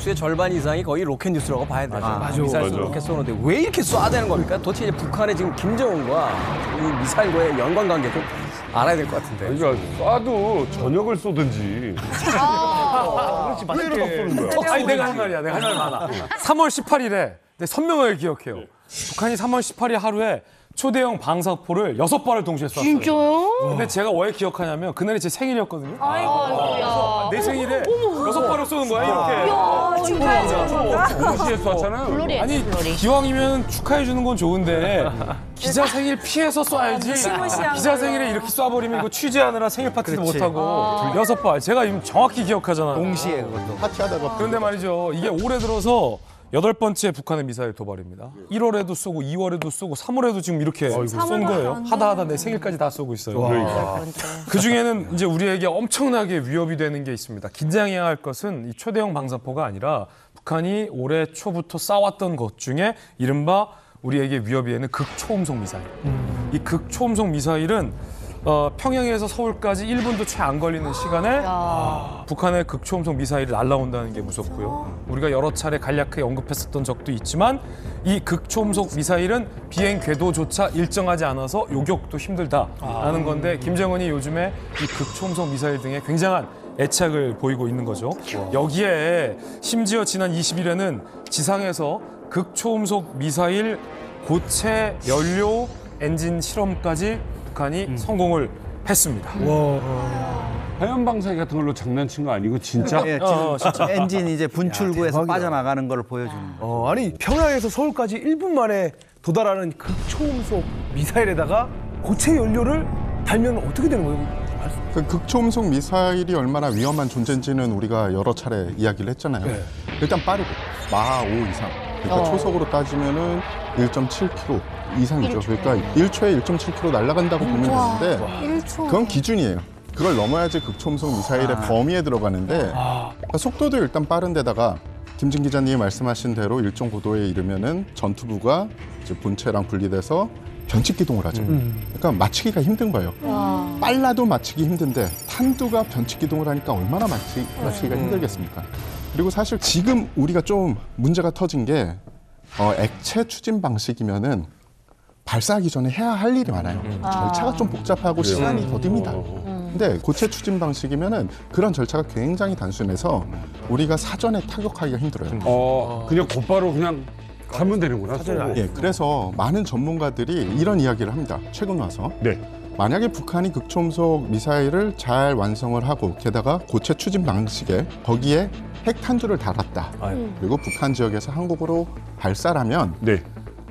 뉴스의 절반 이상이 거의 로켓 뉴스라고 봐야 돼요. 맞아. 미사일 맞아. 쏘 로켓 쏘는데 왜 이렇게 쏴대는 겁니까? 도대체 이제 북한의 지금 김정은과 이 미사일과의 연관 관계 좀 알아야 될 것 같은데. 그러니까 쏴도 저녁을 쏘든지. 왜 이렇게 쏘는 거야? 아니 내가 할 말이야. 내가 할 말 많아. 3월 18일에 내 선명하게 기억해요. 북한이 3월 18일 하루에 초대형 방사포를 여섯 발을 동시에 쐈어요. 진짜요? 근데 제가 왜 기억하냐면 그날이 제 생일이었거든요. 아이고야. 내 생일에 여섯 발을 쏘는 거야 이렇게. 야, 축하해. 동시에 쐈잖아요. 블루리. 아니 블루리. 기왕이면 축하해 주는 건 좋은데 기자 생일 피해서 쏴야지. 기자 생일에 이렇게 쏴버리면 이거 취재하느라 생일 파티도 못 하고 여섯 발. 제가 지금 정확히 기억하잖아. 동시에 그것도. 파티하다가 그런데 말이죠. 이게 올해 들어서 여덟 번째 북한의 미사일 도발입니다. 1월에도 쏘고 2월에도 쏘고 3월에도 지금 이렇게 쏜 거예요. 하다 하다 내 생일까지 다 쏘고 있어요. 그 중에는 이제 우리에게 엄청나게 위협이 되는 게 있습니다. 긴장해야 할 것은 이 초대형 방사포가 아니라 북한이 올해 초부터 싸웠던 것 중에 이른바 우리에게 위협이 되는 극초음속 미사일. 이 극초음속 미사일은 어, 평양에서 서울까지 1분도 채 안 걸리는 시간에 북한의 극초음속 미사일이 날라온다는 게 무섭고요. 우리가 여러 차례 간략하게 언급했었던 적도 있지만 이 극초음속 미사일은 비행 궤도조차 일정하지 않아서 요격도 힘들다라는 건데 김정은이 요즘에 이 극초음속 미사일 등에 굉장한 애착을 보이고 있는 거죠. 여기에 심지어 지난 20일에는 지상에서 극초음속 미사일 고체 연료 엔진 실험까지 북한이 성공을 했습니다. 하얀 방사기 같은 걸로 장난친 거 아니고 진짜? 예, 어, 지금 엔진 이제 분출구에서 빠져나가는 걸 보여주는 거. 어, 아니 평양에서 서울까지 1분 만에 도달하는 극초음속 미사일에다가 고체 연료를 달면 어떻게 되는 거예요? 그 극초음속 미사일이 얼마나 위험한 존재인지는 우리가 여러 차례 이야기를 했잖아요. 일단 빠르고 마하 5 이상. 그러니까 초속으로 따지면은 1.7km 이상이죠. 그러니까 1초에 1.7km 날아간다고 보면 되는데 1초. 그건 기준이에요. 그걸 넘어야지 극초음속 미사일의 범위에 들어가는데 그러니까 속도도 일단 빠른데다가 김진 기자님이 말씀하신 대로 일정 고도에 이르면은 전투부가 이제 본체랑 분리돼서 변칙 기동을 하죠. 그러니까 맞추기가 힘든 거예요. 빨라도 맞추기 힘든데 탄두가 변칙 기동을 하니까 얼마나 맞추기, 맞추기가 힘들겠습니까? 그리고 사실 지금 우리가 좀 문제가 터진 게 어, 액체 추진 방식이면은 발사하기 전에 해야 할 일이 많아요. 절차가 좀 복잡하고 시간이 더딥니다. 근데 고체 추진 방식이면은 그런 절차가 굉장히 단순해서 우리가 사전에 타격하기가 힘들어요. 어, 그냥 곧바로 그냥 가면 되는구나. 예, 그래서 많은 전문가들이 이런 이야기를 합니다. 최근 와서 네. 만약에 북한이 극초음속 미사일을 잘 완성을 하고 게다가 고체 추진 방식에 거기에 핵탄두를 달았다. 그리고 북한 지역에서 한국으로 발사라면 네.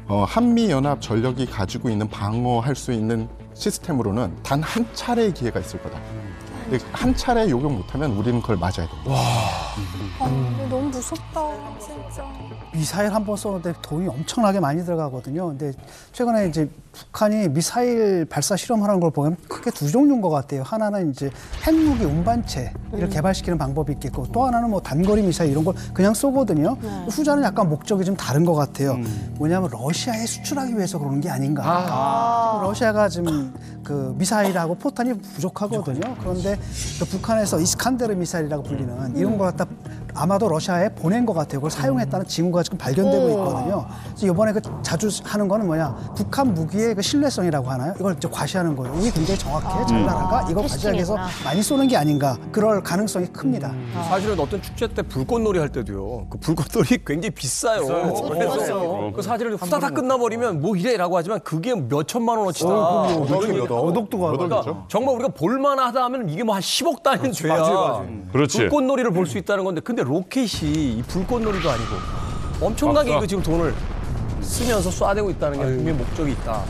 어, 한미 연합 전력이 가지고 있는 방어할 수 있는 시스템으로는 단 한 차례의 기회가 있을 거다. 근데 한 차례 요격 못하면 우리는 그걸 맞아야 됩니다. 아, 너무 무섭다, 진짜. 미사일 한 번 쏘는데 돈이 엄청나게 많이 들어가거든요. 근데 최근에 이제 북한이 미사일 발사 실험하는 걸 보면 크게 두 종류인 것 같아요. 하나는 이제 핵무기 운반체를 개발시키는 방법이 있겠고 또 하나는 뭐 단거리 미사일 이런 걸 그냥 쏘거든요. 후자는 약간 목적이 좀 다른 것 같아요. 뭐냐면 러시아에 수출하기 위해서 그러는 게 아닌가. 지금 러시아가 지금 그 미사일하고 포탄이 부족하거든요. 그런데 그 북한에서 이스칸데르 미사일이라고 불리는 이런 걸 갖다 아마도 러시아에 보낸 것 같아요. 그걸 사용했다는 징후가 지금 발견되고 있거든요. 그래서 이번에 그 자주 하는 거는 뭐냐? 북한 무기의 그 신뢰성이라고 하나요? 이걸 이제 과시하는 거예요. 이게 굉장히 정확해, 잘 나라가 이거 과시하기 위해서 테스팅이구나. 많이 쏘는 게 아닌가. 그럴 가능성이 큽니다. 사실은 어떤 축제 때 불꽃놀이 할 때도요. 그 불꽃놀이 굉장히 비싸요. 그래서 그 사실은 후다닥 끝나버리면 뭐 이래라고 하지만 그게 몇 천만 원어치다. 어독도가 그러니까 정말 우리가 볼만하다 하면 이게 뭐 한 10억 단위는 돼야 그렇지. 불꽃놀이를 볼 수 있다는 건데 근데 로켓이 이 불꽃놀이도 아니고 엄청나게. 이거 지금 돈을 쓰면서 쏴대고 있다는 게 분명히 목적이 있다.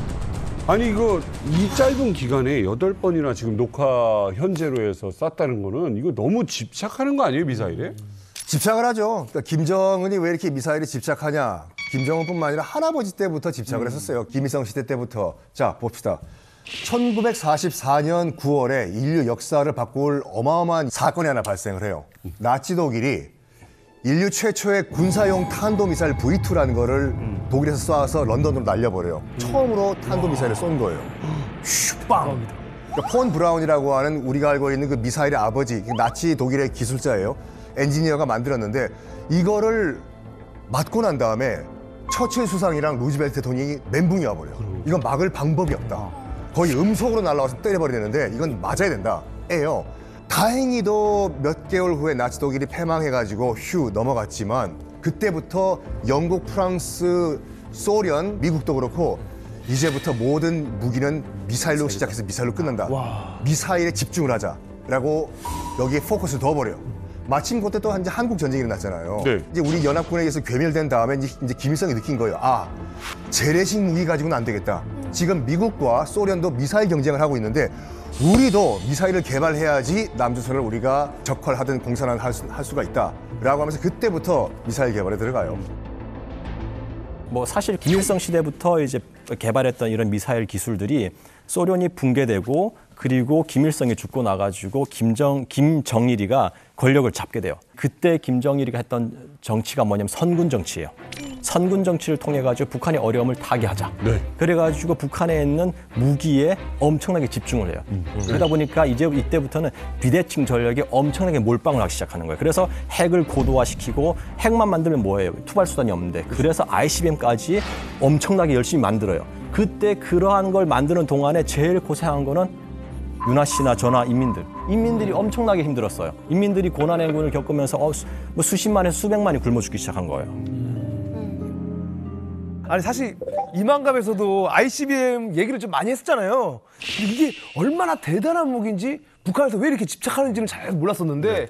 아니 이거 이 짧은 기간에 여덟 번이나 지금 녹화 현재로 해서 쐈다는 거는 이거 너무 집착하는 거 아니에요 미사일에? 집착을 하죠. 그러니까 김정은이 왜 이렇게 미사일에 집착하냐? 김정은뿐만 아니라 할아버지 때부터 집착을 했었어요. 김일성 시대 때부터. 자, 봅시다. 1944년 9월에 인류 역사를 바꿀 어마어마한 사건이 하나 발생을 해요. 나치 독일이 인류 최초의 군사용 탄도미사일 V2라는 거를 독일에서 쏴서 런던으로 날려버려요. 처음으로 탄도미사일을 쏜 거예요. 슈빵! 그러니까 폰 브라운이라고 하는 우리가 알고 있는 그 미사일의 아버지, 그 나치 독일의 기술자예요. 엔지니어가 만들었는데 이거를 맞고 난 다음에 처칠 수상이랑 루즈벨트 대통령이 멘붕이 와버려. 이건 막을 방법이 없다. 거의 음속으로 날라와서 때려버리는데 이건 맞아야 된다. 에요. 다행히도 몇 개월 후에 나치 독일이 패망해가지고 휴 넘어갔지만 그때부터 영국, 프랑스, 소련, 미국도 그렇고 이제부터 모든 무기는 미사일로 시작해서 미사일로 끝난다. 미사일에 집중을 하자라고 여기에 포커스를 둬버려요. 마침 그때 또 이제 한국 전쟁이 일어났잖아요. 네. 이제 우리 연합군에 의해서 괴멸된 다음에 이제, 이제 김일성이 느낀 거예요. 아 재래식 무기 가지고는 안 되겠다. 지금 미국과 소련도 미사일 경쟁을 하고 있는데 우리도 미사일을 개발해야지 남조선을 우리가 적발하든 공산화를 할, 수, 할 수가 있다라고 하면서 그때부터 미사일 개발에 들어가요. 뭐 사실 김일성 시대부터 이제 개발했던 이런 미사일 기술들이 소련이 붕괴되고 그리고 김일성이 죽고 나가지고 김정 김정일이가 권력을 잡게 돼요. 그때 김정일이가 했던 정치가 뭐냐면 선군 정치예요. 선군 정치를 통해 가지고 북한이 어려움을 타게 하자. 네. 그래 가지고 북한에 있는 무기에 엄청나게 집중을 해요. 그러다 보니까 이제 이때부터는 비대칭 전력이 엄청나게 몰빵을 하기 시작하는 거예요. 그래서 핵을 고도화시키고 핵만 만들면 뭐예요? 투발 수단이 없는데 그래서 ICBM까지 엄청나게 열심히 만들어요. 그때 그러한 걸 만드는 동안에 제일 고생한 거는 윤아 씨나 저나 인민들. 인민들이 엄청나게 힘들었어요. 인민들이 고난의 행군을 겪으면서 어, 수, 뭐 수십만에서 수백만이 굶어 죽기 시작한 거예요. 아니 사실 이만감에서도 ICBM 얘기를 좀 많이 했었잖아요. 근데 이게 얼마나 대단한 무기인지 북한에서 왜 이렇게 집착하는지는 잘 몰랐었는데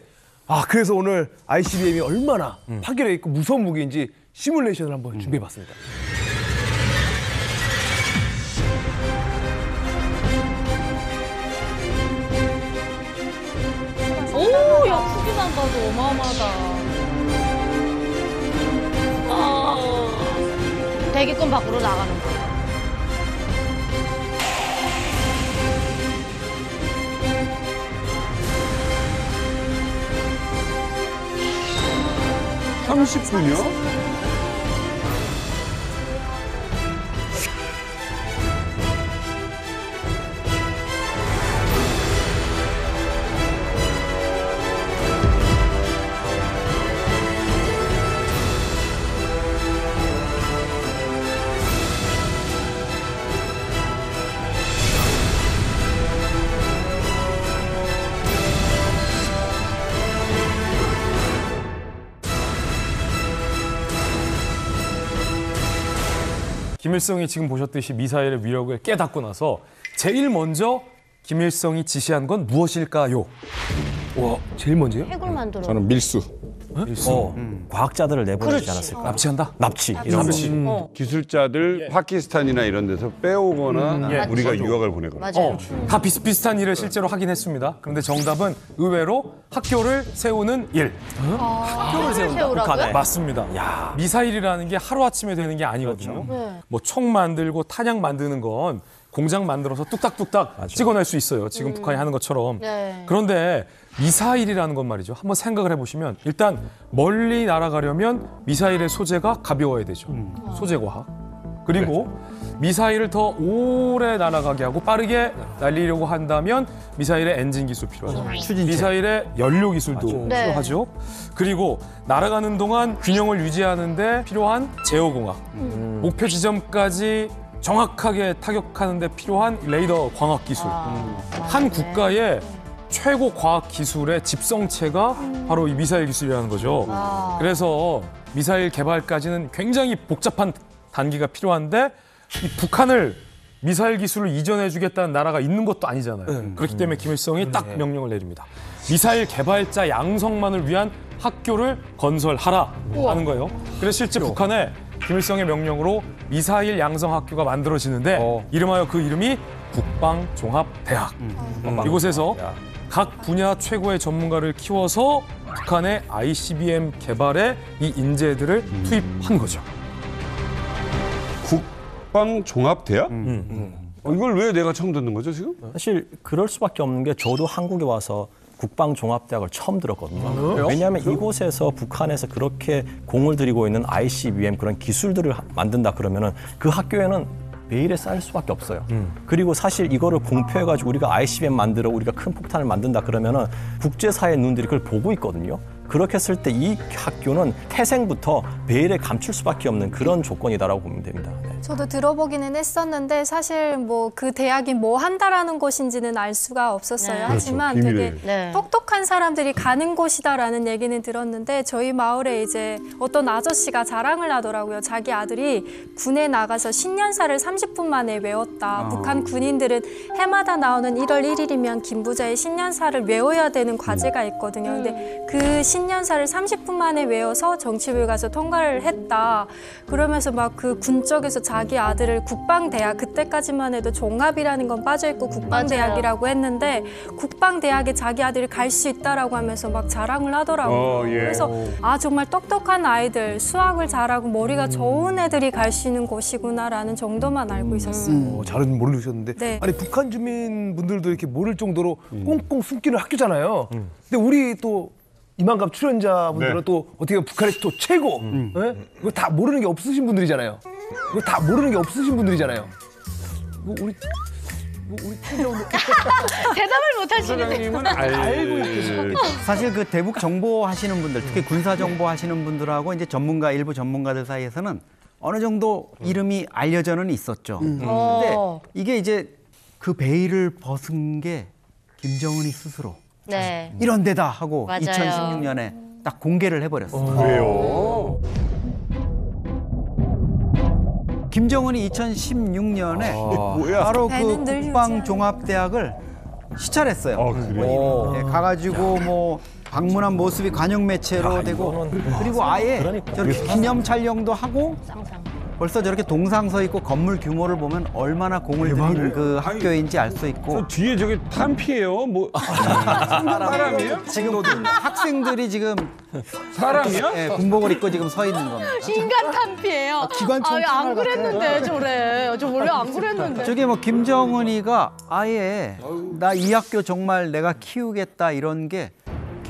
아 그래서 오늘 ICBM이 얼마나 파괴력 있고 무서운 무기인지 시뮬레이션을 한번 준비해봤습니다. 어마어마하다. 아, 대기권 밖으로 나가는 거. 삼십 분이요 김일성이 지금 보셨듯이 미사일의 위력을 깨닫고 나서 제일 먼저 김일성이 지시한 건 무엇일까요? 와 제일 먼저요? 핵을 만들어. 저는 밀수. 어, 과학자들을 내보내지 않았을까? 납치한다? 납치 이런 거. 어, 기술자들 파키스탄이나 이런 데서 빼오거나 우리가 유학을 보내거나. 맞아요. 어, 다 비슷비슷한 일을 실제로 하긴 했습니다. 그런데 정답은 의외로 학교를 세우는 일. 학교를 세우라고요? 북한에. 맞습니다. 미사일이라는 게 하루아침에 되는 게 아니거든요. 네. 뭐총 만들고 탄약 만드는 건 공장 만들어서 뚝딱뚝딱 찍어낼 수 있어요. 지금 북한이 하는 것처럼. 네. 그런데 미사일이라는 건 말이죠. 한번 생각을 해보시면 일단 멀리 날아가려면 미사일의 소재가 가벼워야 되죠. 소재 과학. 그리고 미사일을 더 오래 날아가게 하고 빠르게 날리려고 한다면 미사일의 엔진 기술 필요하죠. 미사일의 연료 기술도 네. 필요하죠. 그리고 날아가는 동안 균형을 유지하는데 필요한 제어공학. 목표 지점까지 정확하게 타격하는 데 필요한 레이더 광학 기술. 한 국가의 최고 과학 기술의 집성체가 바로 이 미사일 기술이라는 거죠. 아. 그래서 미사일 개발까지는 굉장히 복잡한 단계가 필요한데 이 북한을 미사일 기술을 이전해 주겠다는 나라가 있는 것도 아니잖아요. 그렇기 때문에 김일성이 딱 명령을 내립니다. 미사일 개발자 양성만을 위한 학교를 건설하라 하는 거예요. 그래서 실제 북한에 김일성의 명령으로 미사일 양성 학교가 만들어지는데 이름하여 그 이름이 국방종합대학. 이곳에서 각 분야 최고의 전문가를 키워서 북한의 ICBM 개발에 이 인재들을 투입한 거죠. 국방 종합대학? 어, 이걸 왜 내가 처음 듣는 거죠 지금? 사실 그럴 수밖에 없는 게 저도 한국에 와서 국방종합대학을 처음 들었거든요. 왜냐하면 이곳에서 북한에서 그렇게 공을 들이고 있는 ICBM 그런 기술들을 하- 만든다 그러면은 그 학교에는 매일에 쌓일 수밖에 없어요. 그리고 사실 이거를 공표해가지고 우리가 ICBM 만들어 우리가 큰 폭탄을 만든다 그러면은 국제사회 눈들이 그걸 보고 있거든요. 그렇게 했을 때 이 학교는 태생부터 베일에 감출 수밖에 없는 그런 조건이다라고 보면 됩니다. 네. 저도 들어보기는 했었는데 사실 뭐 그 대학이 뭐 한다라는 곳인지는 알 수가 없었어요. 네. 하지만 그렇죠. 되게. 네. 똑똑한 사람들이 가는 곳이다라는 얘기는 들었는데 저희 마을에 이제 어떤 아저씨가 자랑을 하더라고요. 자기 아들이 군에 나가서 신년사를 30분 만에 외웠다. 북한 군인들은 해마다 나오는 1월 1일이면 김부자의 신년사를 외워야 되는 과제가 있거든요. 근데 그 신 년사를 30분 만에 외워서 정치부에 가서 통과를 했다. 그러면서 막 그 군 쪽에서 자기 아들을 국방대학 그때까지만 해도 종합이라는 건 빠져 있고 국방대학이라고 했는데 국방대학에 자기 아들이 갈 수 있다라고 하면서 막 자랑을 하더라고요. 어, 예. 그래서 아 정말 똑똑한 아이들 수학을 잘하고 머리가 음. 좋은 애들이 갈 수 있는 곳이구나라는 정도만 알고 있었어요. 어, 잘은 모르셨는데 네. 아니 북한 주민분들도 이렇게 모를 정도로 음. 꽁꽁 숨기는 학교잖아요. 근데 우리 또 이만갑 출연자분들은 네. 또 어떻게 보면 북한의 또 최고. 예? 이거 다 모르는 게 없으신 분들이잖아요. 이거 다 모르는 게 없으신 분들이잖아요. 뭐 우리 뭐 우리 최정 대답을 못 하시는데. 알고 있겠어요. 사실 그 대북 정보 하시는 분들, 특히 군사 정보 하시는 분들하고 이제 전문가 일부 전문가들 사이에서는 어느 정도 이름이 알려져는 있었죠. 근데 어. 이게 이제 그 베일을 벗은 게 김정은이 스스로 네. 이런 데다 하고 맞아요. 2016년에 딱 공개를 해버렸어요. 그래요. 김정은이 2016년에 뭐야? 바로 그 배는 늘 국방종합대학을 시찰했어요. 아, 그래요? 예, 가가지고 뭐 방문한 모습이 관영 매체로 되고 그리고 아예 저렇게 기념 촬영도 하고 쌍쌍. 벌써 저렇게 동상 서 있고 건물 규모를 보면 얼마나 공을 들인 그 학교인지 알 수 있고 저 뒤에 저기 탄피예요? 뭐 사람이에요? 지금 학생들이 지금 사람이야? 예, 군복을 입고 지금 서 있는 겁니다. 인간 탄피예요. 기관총 아, 안 총알 같아. 그랬는데 저래. 저 원래 안 그랬는데. 저게 뭐 김정은이가 아예 나 이 학교 정말 내가 키우겠다 이런 게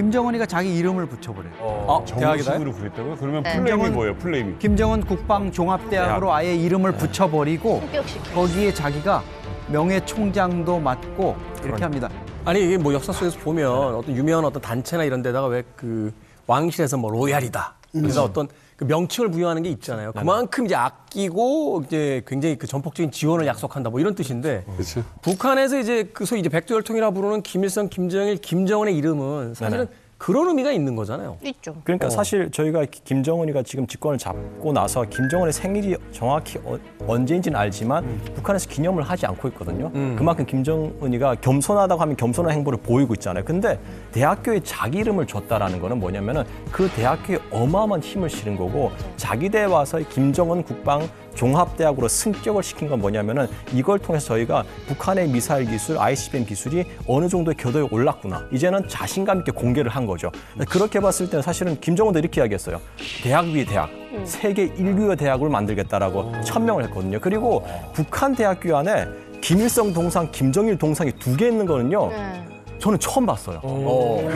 김정은이가 자기 이름을 붙여버려요. 어, 대학이다. 정식으로 그랬다고요? 그러면 네. 플레임이 김정은- 뭐예요? 플레임이? 김정은 국방종합대학으로 아예 이름을 붙여버리고 합격시켜. 거기에 자기가 명예총장도 맡고 이렇게 합니다. 아니 이게 뭐 역사 속에서 보면 어떤 유명한 어떤 단체나 이런 데다가 왜 그 왕실에서 뭐 로얄이다. 그래서 어떤 그 명칭을 부여하는 게 있잖아요. 그만큼 이제 아끼고 이제 굉장히 그 전폭적인 지원을 약속한다 뭐 이런 뜻인데 그렇죠. 북한에서 이제 그 소위 이제 백두혈통이라 부르는 김일성, 김정일, 김정은의 이름은 사실은 그런 의미가 있는 거잖아요. 있죠. 그러니까 사실 저희가 기- 김정은이가 지금 집권을 잡고 나서 김정은의 생일이 정확히 어- 언제인지는 알지만 북한에서 기념을 하지 않고 있거든요. 그만큼 김정은이가 겸손하다고 하면 겸손한 행보를 보이고 있잖아요. 근데 대학교에 자기 이름을 줬다라는 거는 뭐냐면은 그 대학교에 어마어마한 힘을 실은 거고 자기 대에 와서 김정은 국방 종합대학으로 승격을 시킨 건 뭐냐면은 이걸 통해서 저희가 북한의 미사일 기술, ICBM 기술이 어느 정도의 궤도에 올랐구나. 이제는 자신감 있게 공개를 한 거죠. 그렇게 봤을 때는 사실은 김정은도 이렇게 이야기했어요. 대학 위의 대학, 세계 일류의 대학을 만들겠다라고 천명을 했거든요. 그리고 북한 대학교 안에 김일성 동상, 김정일 동상이 두 개 있는 거는요. 네. 저는 처음 봤어요.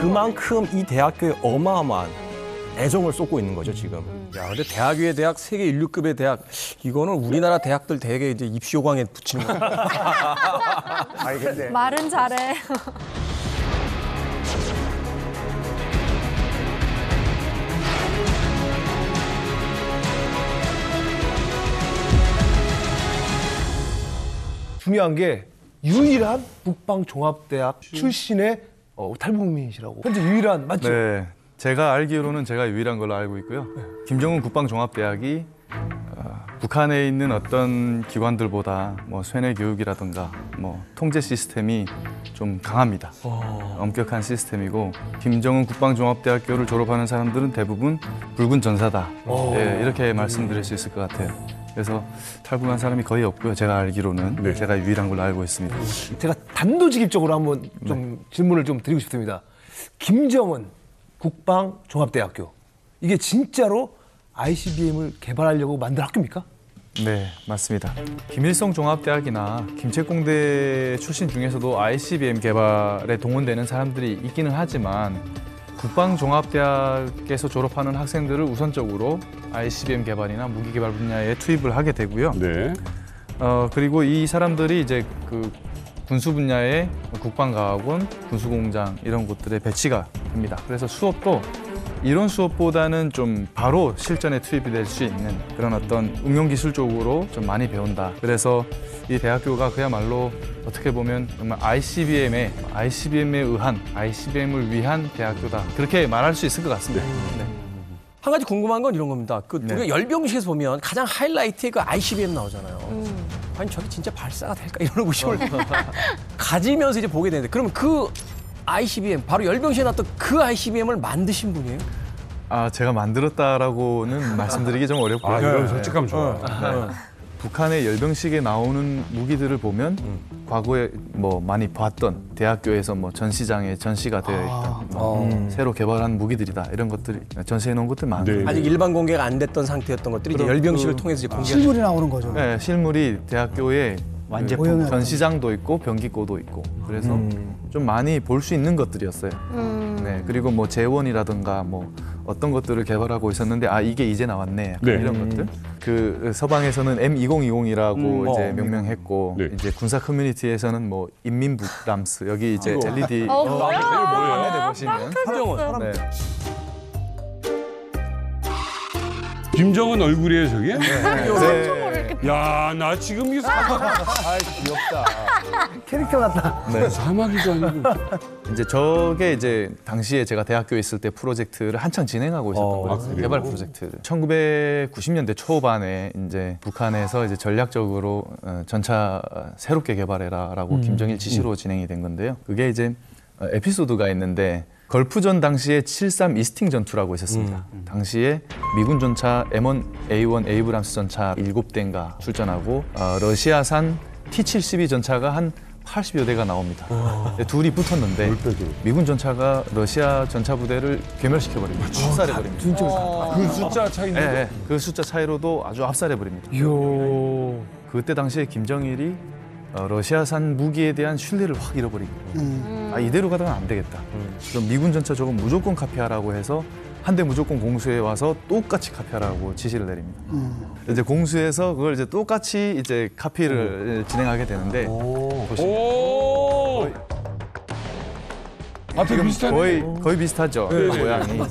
그만큼 이 대학교에 어마어마한 애정을 쏟고 있는 거죠, 지금. 야, 근데 대학 위의 대학, 세계 인류급의 대학, 이거는 우리나라 대학들 대개 이제 입시 요강에 붙이는 거예요. 아니 근데 말은 잘해. 중요한 게 유일한 북방종합대학 출신의 어, 탈북민이시라고. 현재 유일한 맞죠? 네, 제가 알기로는 제가 유일한 걸로 알고 있고요. 김정은 국방종합대학이 어, 북한에 있는 어떤 기관들보다 뭐 쇠뇌 교육이라든가 뭐 통제 시스템이 좀 강합니다. 엄격한 시스템이고 김정은 국방종합대학교를 졸업하는 사람들은 대부분 붉은 전사다. 예, 이렇게 말씀드릴 수 있을 것 같아요. 그래서 탈북한 사람이 거의 없고요. 제가 알기로는 제가 유일한 걸로 알고 있습니다. 제가 단도직입적으로 한번 좀 질문을 좀 드리고 싶습니다. 김정은 국방종합대학교 이게 진짜로 ICBM을 개발하려고 만든 학교입니까? 네, 맞습니다. 김일성 종합대학이나 김책공대 출신 중에서도 ICBM 개발에 동원되는 사람들이 있기는 하지만 국방종합대학에서 졸업하는 학생들을 우선적으로 ICBM 개발이나 무기 개발 분야에 투입을 하게 되고요. 네. 어, 그리고 이 사람들이 이제 그 군수 분야의 국방과학원, 군수공장 이런 곳들에 배치가 됩니다. 그래서 수업도 이론 수업보다는 좀 바로 실전에 투입이 될 수 있는 그런 어떤 응용 기술 쪽으로 좀 많이 배운다. 그래서 이 대학교가 그야말로 어떻게 보면 정말 ICBM에 ICBM에 의한 ICBM을 위한 대학교다. 그렇게 말할 수 있을 것 같습니다. 네. 한 가지 궁금한 건 이런 겁니다. 그 우리가 열병식에서 보면 가장 하이라이트에 그 ICBM 나오잖아요. 아니 저게 진짜 발사가 될까 이런 의심을 가지면서 이제 보게 되는데 그러면 그 ICBM 바로 열병식에 나왔던 그 ICBM을 만드신 분이에요? 아 제가 만들었다라고는 말씀드리기 좀 어렵고요. 아, 이런 솔직감 좋아. 네. 북한의 열병식에 나오는 무기들을 보면 과거에 뭐 많이 봤던 대학교에서 뭐 전시장에 전시가 되어 있던 뭐 새로 개발한 무기들이다. 이런 것들이 전시해 놓은 것들 많아요. 아직 일반 공개가 안 됐던 상태였던 것들이 이제 열병식을 그- 통해서 이제 공개. 실물이 나오는 거죠. 네, 실물이 대학교에 완제품. 그 전시장도 있고 변기고도 있고 그래서 좀 많이 볼 수 있는 것들이었어요. 네, 그리고 뭐 재원이라든가 뭐 어떤 것들을 개발하고 있었는데 아 이게 이제 나왔네 네. 이런 것들. 그 서방에서는 M2020이라고 음, 이제 어. 명명했고 네. 이제 군사 커뮤니티에서는 뭐 인민북 람스 여기 이제 LED 어, 뭐야? 화면에 보시면 김정은. 네. 김정은 얼굴이에요, 저게? 네. 야, 나 지금 이 사막, 캐릭터 같다. 네. 사막이도 아니고. 이제 저게 이제 당시에 제가 대학교에 있을 때 프로젝트를 한창 진행하고 있었던 거예요. 그래요? 개발 프로젝트를. 1990년대 초반에 이제 북한에서 이제 전략적으로 어, 전차 새롭게 개발해라라고 김정일 지시로 진행이 된 건데요. 그게 이제 어, 에피소드가 있는데 걸프전 당시에 73 이스팅 전투라고 있었습니다. 당시에 미군 전차 M1 A1 에이브람스 전차 7대인가 출전하고 어, 러시아산 T-72 전차가 한 80여 대가 나옵니다. 네, 둘이 붙었는데 미군 전차가 러시아 전차 부대를 괴멸시켜 버립니다. 압살해 버립니다. 그 숫자 차이인데. 네, 네. 그 숫자 차이로도 아주 압살해 버립니다. 그때 당시에 김정일이 어, 러시아산 무기에 대한 신뢰를 확 잃어버린 거예요. 아 이대로 가다가 안 되겠다. 그럼 미군 전차 저거 무조건 카피하라고 해서 한대 무조건 공수해 와서 똑같이 카피하라고 지시를 내립니다. 이제 공수해서 그걸 이제 똑같이 이제 카피를 진행하게 되는데 보시면 오! 아, 비슷하네. 거의 거의 비슷하죠 모양이.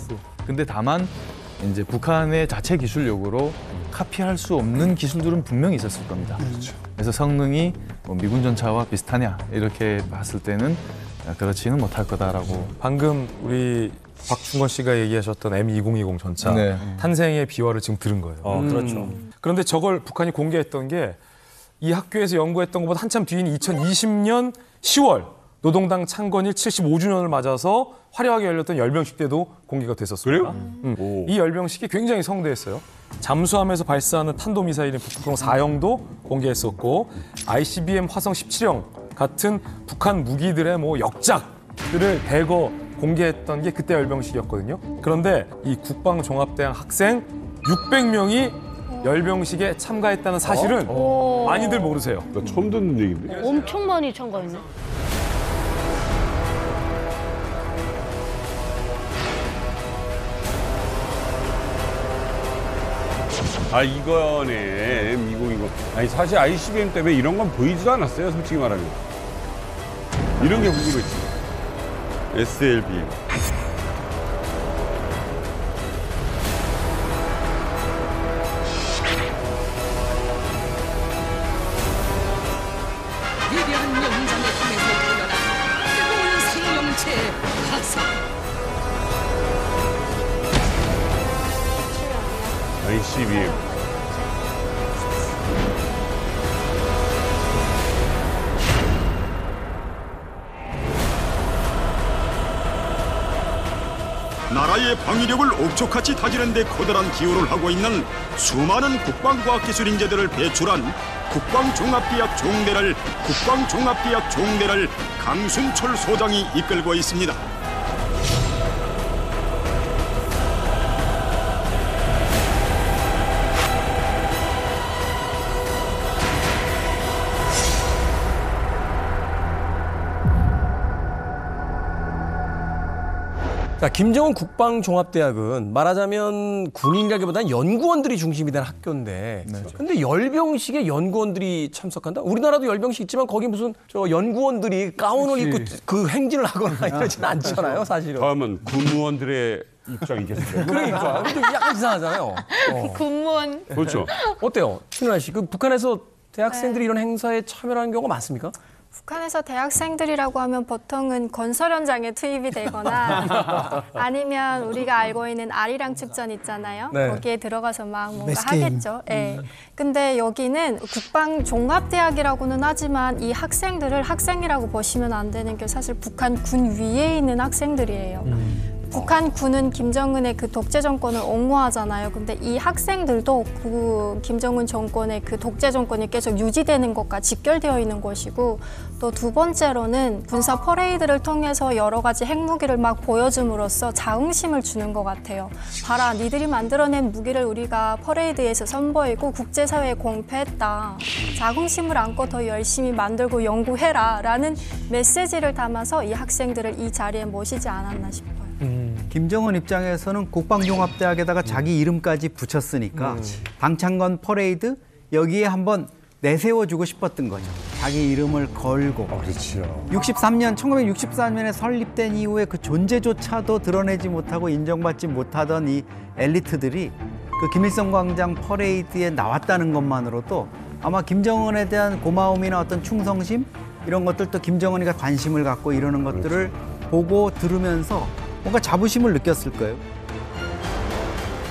근데 다만 이제 북한의 자체 기술력으로 카피할 수 없는 기술들은 분명히 있었을 겁니다. 그래서 성능이 뭐 미군 전차와 비슷하냐 이렇게 봤을 때는 그렇지는 못할 거다라고. 방금 우리 박충건 씨가 얘기하셨던 M2020 전차 네. 탄생의 비화를 지금 들은 거예요. 어, 그렇죠. 그런데 저걸 북한이 공개했던 게 이 학교에서 연구했던 것보다 한참 뒤인 2020년 10월 노동당 창건일 75주년을 맞아서 화려하게 열렸던 열병식 때도 공개가 됐었습니다. 그래요? 음. 이 열병식이 굉장히 성대했어요. 잠수함에서 발사하는 탄도미사일인 북극성 4형도 공개했었고 ICBM 화성 17형 같은 북한 무기들의 뭐 역작들을 대거 공개했던 게 그때 열병식이었거든요. 그런데 이 국방종합대학 학생 600명이 열병식에 참가했다는 사실은 오. 많이들 모르세요. 나 처음 듣는 얘기인데. 엄청 많이 참가했네. 아, 이거네. M2020. 아니, 사실 ICBM 때문에 이런 건 보이지도 않았어요, 솔직히 말하면. 이런 게 궁금했지. SLB. 옥초같이 다지는 데 커다란 기여를 하고 있는 수많은 국방과학기술 인재들을 배출한 국방종합대학 종대를 국방종합대학 종대를 강순철 소장이 이끌고 있습니다. 자, 김정은 국방종합대학은 말하자면 군인이라기보다는 연구원들이 중심이 된 학교인데, 근데 열병식에 연구원들이 참석한다? 우리나라도 열병식 있지만 거기 무슨 저 연구원들이 가운을 입고 그 행진을 하거나 이러진 않잖아요, 사실은. 다음은 군무원들의 입장이겠어요. 그러니까 근데 약간 이상하잖아요. 어. 군무원. 그렇죠. 어때요, 신은아 씨? 그 북한에서 대학생들이 이런 행사에 참여하는 경우가 많습니까? 북한에서 대학생들이라고 하면 보통은 건설 현장에 투입이 되거나 아니면 우리가 알고 있는 아리랑 축전 있잖아요. 네. 거기에 들어가서 막 뭔가 매스게임. 하겠죠. 예. 근데 여기는 국방 종합대학이라고는 하지만 이 학생들을 학생이라고 보시면 안 되는 게 사실 북한 군 위에 있는 학생들이에요. 북한 군은 김정은의 그 독재 정권을 옹호하잖아요. 근데 이 학생들도 그 김정은 정권의 그 독재 정권이 계속 유지되는 것과 직결되어 있는 것이고 또 두 번째로는 군사 퍼레이드를 통해서 여러 가지 핵무기를 막 보여줌으로써 자긍심을 주는 것 같아요. 봐라, 니들이 만들어낸 무기를 우리가 퍼레이드에서 선보이고 국제사회에 공표했다. 자긍심을 안고 더 열심히 만들고 연구해라 라는 메시지를 담아서 이 학생들을 이 자리에 모시지 않았나 싶어요. 김정은 입장에서는 국방종합대학에다가 자기 이름까지 붙였으니까 당 창건 퍼레이드 여기에 한번 내세워주고 싶었던 거죠. 자기 이름을 걸고. 그렇죠. 63년, 1964년에 설립된 이후에 그 존재조차도 드러내지 못하고 인정받지 못하던 이 엘리트들이 그 김일성 광장 퍼레이드에 나왔다는 것만으로도 아마 김정은에 대한 고마움이나 어떤 충성심 이런 것들 또 김정은이가 관심을 갖고 이러는 것들을 보고 들으면서 뭔가 자부심을 느꼈을 거예요.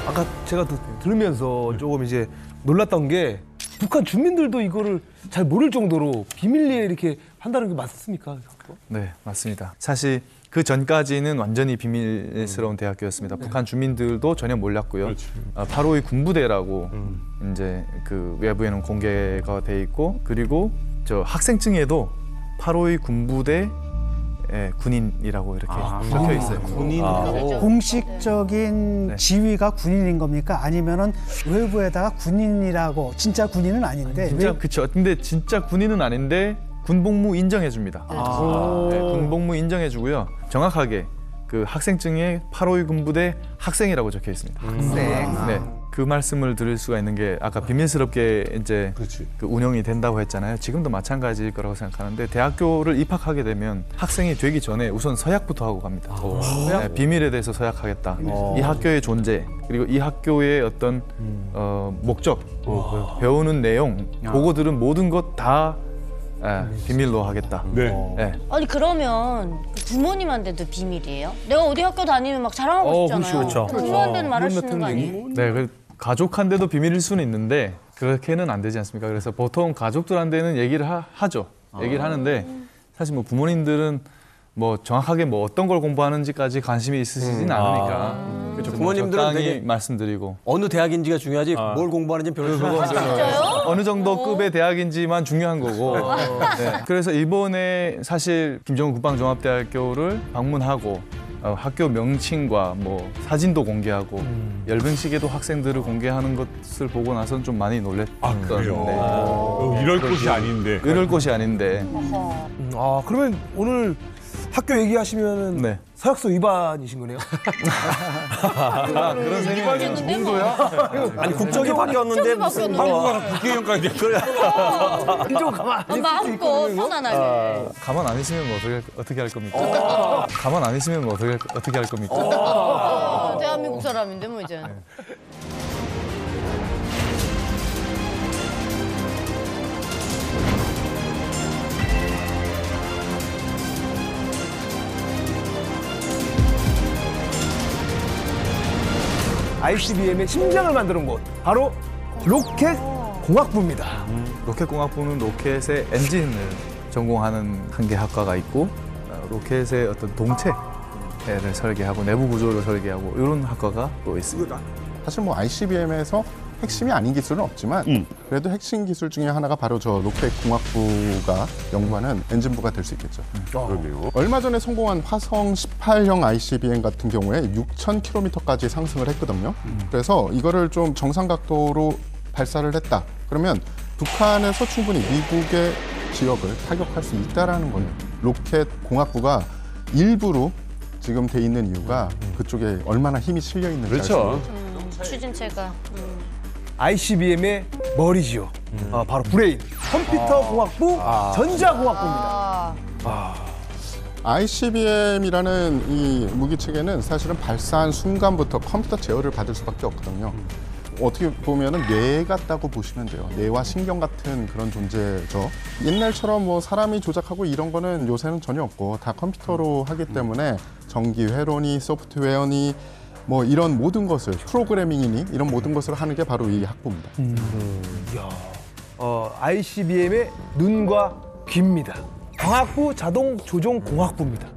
아까 제가 또 들으면서 조금 이제 놀랐던 게 북한 주민들도 이거를 잘 모를 정도로 비밀리에 이렇게 한다는 게 맞습니까? 네, 맞습니다. 사실 그 전까지는 완전히 비밀스러운 대학교였습니다. 북한 주민들도 전혀 몰랐고요. 아, 852 군부대라고 이제 그 외부에는 공개가 돼 있고 그리고 저 학생증에도 852 군부대 예, 군인이라고 이렇게 적혀 있어요. 네. 공식적인 지위가 군인인 겁니까? 아니면은 외부에다가 군인이라고 진짜 군인은 아닌데 진짜 왜 그쵸. 근데 진짜 군인은 아닌데 군복무 인정해 줍니다. 네, 군복무 인정해 주고요. 정확하게 그 학생증에 852 군부대 학생이라고 적혀 있습니다. 학생. 네. 그 말씀을 드릴 수가 있는 게 아까 비밀스럽게 이제 그 운영이 된다고 했잖아요. 지금도 마찬가지일 거라고 생각하는데 대학교를 입학하게 되면 학생이 되기 전에 우선 서약부터 하고 갑니다. 네, 비밀에 대해서 서약하겠다. 이 학교의 존재 그리고 이 학교의 어떤 어, 목적, 배우는 내용, 보고 들은 모든 것다 비밀로 하겠다. 네. 네. 아니 그러면 그 부모님한테도 비밀이에요? 내가 어디 학교 다니면 막 자랑하고 어, 싶잖아요. 그렇죠, 그렇죠. 부모한테는 말할 수 있는 거 아니에요? 네, 그 가족한테도 비밀일 수는 있는데 그렇게는 안 되지 않습니까? 그래서 보통 가족들한테는 얘기를 하, 죠 얘기를 하는데 사실 뭐 부모님들은 뭐 정확하게 뭐 어떤 걸 공부하는지까지 관심이 있으시진 음. 않으니까 아. 그렇죠. 좀 부모님들은 되게 말씀드리고 어느 대학인지가 중요하지 뭘 공부하는지 별로 신경 안 써요. 어느 정도 급의 대학인지만 중요한 거고. 네. 그래서 이번에 사실 김정은 국방종합대학교를 방문하고 어, 학교 명칭과 뭐 사진도 공개하고 열병식에도 학생들을 공개하는 것을 보고 나선 좀 많이 놀랬던. 아, 그래요? 어, 이럴 곳이 아닌데. 이럴 곳이 아닌데. 음, 아 그러면 오늘 학교 얘기하시면은 네. 서약서 위반이신 거네요? 아, 그런 셈이네요. 정도야? 아니 국적이 바뀌었는데 무슨 뭐 국회의원까지 그래. 이쪽 가만 아, 마음껏 편안하게. 가만 안 있으면 뭐 어떻게 어떻게 할 겁니까? 가만 안 있으면 뭐 어떻게 어떻게 할 겁니까? 어, 대한민국 사람인데 뭐 이제. ICBM의 심장을 만드는 곳 바로 로켓 공학부입니다. 로켓 공학부는 로켓의 엔진을 전공하는 한 개 학과가 있고 어, 로켓의 어떤 동체를 설계하고 내부 구조를 설계하고 이런 학과가 또 있습니다. 사실 뭐 ICBM에서 핵심이 아닌 기술은 없지만 그래도 핵심 기술 중에 하나가 바로 저 로켓 공학부가 연구하는 엔진부가 될 수 있겠죠. 그러네요. 얼마 전에 성공한 화성 18형 ICBM 같은 경우에 6,000km까지 상승을 했거든요. 그래서 이거를 좀 정상 각도로 발사를 했다. 그러면 북한에서 충분히 미국의 지역을 타격할 수 있다라는 거예요. 로켓 공학부가 일부로 지금 돼 있는 이유가 그쪽에 얼마나 힘이 실려 있는지 그렇죠. 음, 추진체가. 음. ICBM의 머리지요. 아, 바로 브레인 컴퓨터 공학부 전자공학부입니다. 아, ICBM이라는 이 무기 체계는 사실은 발사한 순간부터 컴퓨터 제어를 받을 수밖에 없거든요. 어떻게 보면은 뇌 같다고 보시면 돼요. 뇌와 신경 같은 그런 존재죠. 옛날처럼 뭐 사람이 조작하고 이런 거는 요새는 전혀 없고 다 컴퓨터로 하기 때문에 전기 회로니 소프트웨어니 뭐 이런 모든 것을 프로그래밍이니 이런 모든 것을 하는 게 바로 이 학부입니다. 이야, 어, ICBM의 눈과 귀입니다. 광학부 자동 조종 공학부입니다.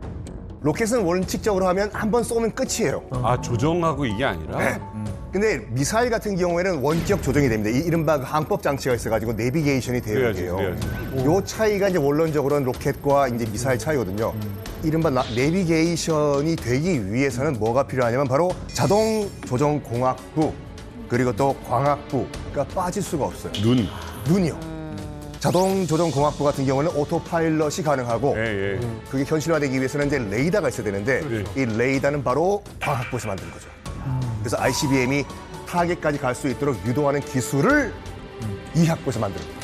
로켓은 원칙적으로 하면 한 번 쏘면 끝이에요. 아 조정하고 이게 아니라 네. 근데 미사일 같은 경우에는 원격 조정이 됩니다. 이 이른바 그 항법 장치가 있어가지고 내비게이션이 되어 그래야지, 있어요. 그래야지. 요 차이가 이제 원론적으로는 로켓과 이제 미사일 차이거든요. 이른바 나- 내비게이션이 되기 위해서는 뭐가 필요하냐면 바로 자동 조정 공학부 그리고 또 광학부가 빠질 수가 없어요. 눈. 눈이요. 자동 조정 공학부 같은 경우는 오토파일럿이 가능하고 예, 예. 그게 현실화되기 위해서는 이제 레이더가 있어야 되는데 네. 이 레이더는 바로 광학부에서 만든 거죠. 그래서 ICBM이 타겟까지 갈 수 있도록 유도하는 기술을 이 학부에서 만든 거예요.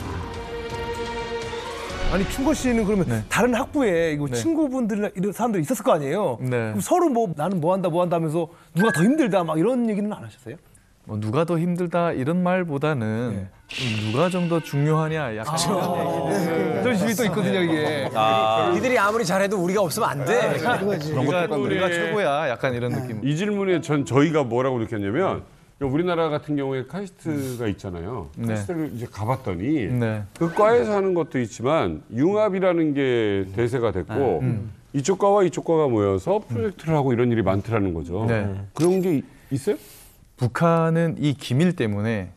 아니 충고 씨는 그러면 다른 학부에 이거 네. 친구분들이나 이런 사람들이 있었을 거 아니에요? 네. 그럼 서로 뭐 나는 뭐 한다 뭐 한다 하면서 누가 더 힘들다 막 이런 얘기는 안 하셨어요? 뭐 누가 더 힘들다 이런 말보다는 누가 좀 더 중요하냐 약간 이런 얘기를 그런 집이 또 있거든요 이게. 니들이 아무리 잘해도 우리가 없으면 안 돼. 우리가, 것도 우리가 우리- 최고야 약간 이런 느낌. 이 질문에 전 저희가 뭐라고 느꼈냐면 우리나라 같은 경우에 카이스트가 있잖아요. 네. 카이스트를 이제 가봤더니 네. 그 과에서 하는 것도 있지만 융합이라는 게 대세가 됐고 이쪽 과와 이쪽 과가 모여서 프로젝트를 하고 이런 일이 많더라는 거죠. 네. 그런 게 있어요? 북한은 이 기밀 때문에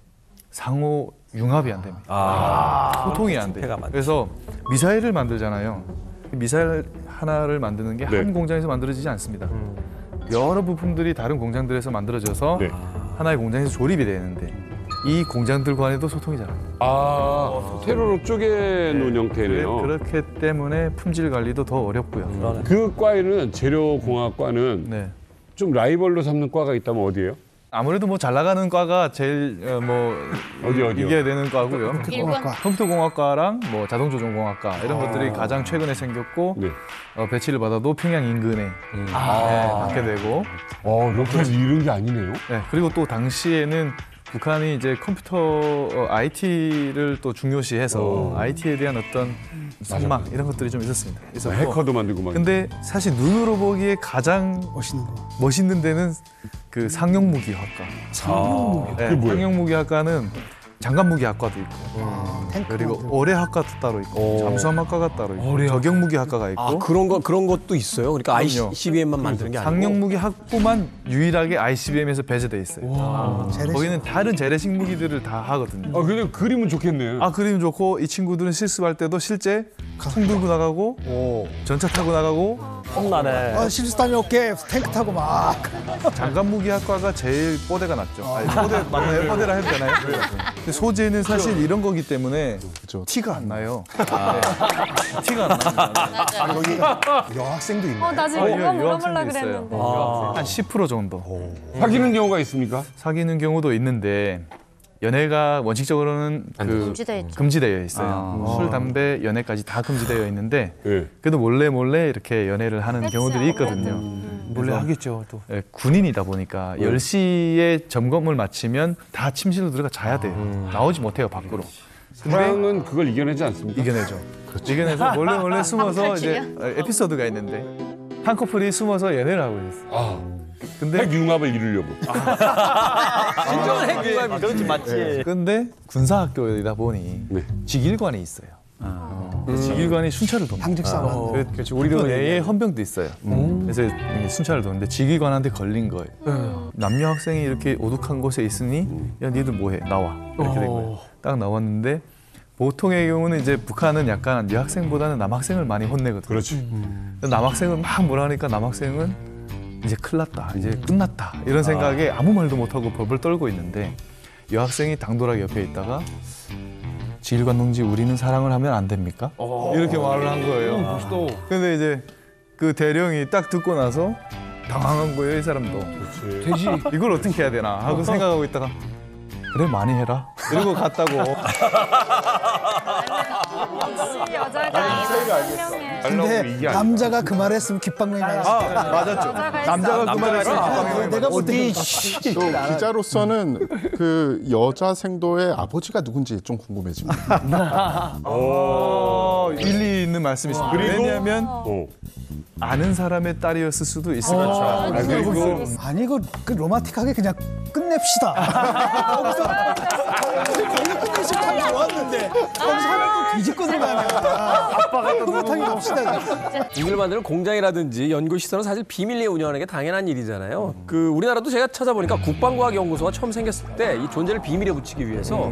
상호 융합이 안 됩니다. 소통이 안 돼요. 그래서 미사일을 만들잖아요. 미사일 하나를 만드는 게한 네. 공장에서 만들어지지 않습니다. 여러 부품들이 다른 공장들에서 만들어져서 네. 하나의 공장에서 조립이 되는데 이 공장들 간에도 소통이 잘 안 돼요. 아, 테러로 쪼개 놓은 형태네요. 그래- 그렇기 때문에 품질 관리도 더 어렵고요. 그 과에는 재료공학과는 네. 좀 라이벌로 삼는 과가 있다면 어디예요? 아무래도 뭐 잘 나가는 과가 제일 어, 뭐 어디, 어디요? 이겨야 되는 과고요. 일관. 컴퓨터공학과랑 뭐 자동조종공학과 이런 것들이 가장 최근에 생겼고 네. 어, 배치를 받아도 평양 인근에 네, 받게 되고 어, 이렇게 이런 게 아니네요. 네, 그리고 또 당시에는 북한이 이제 컴퓨터 어, IT를 또 중요시해서 IT에 대한 어떤 선망 이런 것들이 좀 있었습니다. 있었고. 해커도 만들고 막. 근데 사실 눈으로 보기에 가장 멋있는 거. 멋있는 데는 그 상용무기학과. 상용무기. 네, 그게 뭐예요? 상용무기학과는 장갑무기학과도 있고, 탱크 그리고 만들고. 어뢰학과도 따로 있고, 잠수함학과가 따로 있고, 어뢰학과. 저격무기학과가 있고, 아 그런 거 그런 것도 있어요. 그러니까 그럼요. ICBM만 만드는 게 아니고. 상용무기학부만 유일하게 ICBM에서 배제돼 있어요. 재래식. 거기는 다른 재래식 무기들을 다 하거든요. 아, 근데 그림은 좋겠네. 아 그림 좋고 이 친구들은 실습할 때도 실제 총 들고 나가고 전차 타고 나가고 험난해. 아, 실수단이 없게 탱크 타고 막. 장갑무기학과가 제일 뽀대가 났죠. 아니, 뽀대 맞나요? 뽀대라 해도 되나요? 근데 소재는 사실 이런 거기 때문에 티가 안 나요. 네. 티가 안 납니다. 아니 거기 여학생도 있네. 어, 나 지금 어, 이거 유- 물어보려고 유학생도 있어요. 그랬는데. 한10% 정도 사귀는 경우가 있습니까? 사귀는 경우도 있는데 연애가 원칙적으로는 그 금지되어 있죠. 금지되어 있어요. 술, 담배, 연애까지 다 금지되어 있는데 예. 그래도 몰래 몰래 이렇게 연애를 하는 경우들이 있거든요. 몰래 하겠죠 또. 예, 군인이다 보니까 10시에 점검을 마치면 다 침실로 들어가 자야 돼요. 나오지 못해요, 밖으로. 사랑은 그걸 이겨내지 않습니까? 이겨내죠. 이겨내서 몰래 몰래 숨어서 이제 어, 에피소드가 있는데 한 커플이 숨어서 연애를 하고 있어요. 아, 근데 핵융합을 이루려고. 진정한 핵융합이 그렇지 맞지. 근데 군사학교이다 보니 네. 직일관이 있어요. 어. 그 직일관이 순찰을 돕니다. 방직사. 그렇죠. 우리도 내에 헌병도 있어요. 그래서 이게 순찰을 도는데 직위관한테 걸린 거예요. 남녀 학생이 이렇게 오둑한 곳에 있으니 야 니들 뭐해 나와 이렇게 된 거예요. 딱 나왔는데 보통의 경우는 이제 북한은 약간 여학생보다는 남학생을 많이 혼내거든요. 그렇지. 그래서 남학생을 막 뭐라 하니까 남학생은 이제 큰일 났다, 이제 끝났다 이런 생각에 아무 말도 못하고 벌벌 떨고 있는데 여학생이 당돌하게 옆에 있다가 지일관 동지 우리는 사랑을 하면 안 됩니까? 이렇게 말을 한 거예요. 멋있다. 근데 이제 그 대령이 딱 듣고 나서 당황한 거예요, 이 사람도. 돼지. 이걸 어떻게 해야 되나 하고 생각하고 있다가 그래 많이 해라. 이러고 갔다고. 여자가 현명해. 근데 남자가 그 말했으면 귓방명이 나갔을 거야. 맞았죠. 남자가 그 말을 했으면 내가 볼 때. 또 기자로서는 그 여자 생도의 아버지가 누군지 좀 궁금해집니다. 어, 일리 있는 말씀이십니다. 그리고- 왜냐하면 어. 아는 사람의 딸이었을 수도 있을 것 아, 같아요. 그리고 아니 이거 그 로마틱하게 그냥 끝냅시다. 거기서 거기 끝내시면 좋았는데 거기서 하나 또 뒤집고 들어가냐. 아빠가 또 못하게 갑시다. 이걸 만드는 공장이라든지 연구시설은 사실 비밀리에 운영하는 게 당연한 일이잖아요. 그 우리나라도 제가 찾아보니까 국방과학연구소가 처음 생겼을 때 이 존재를 비밀에 붙이기 위해서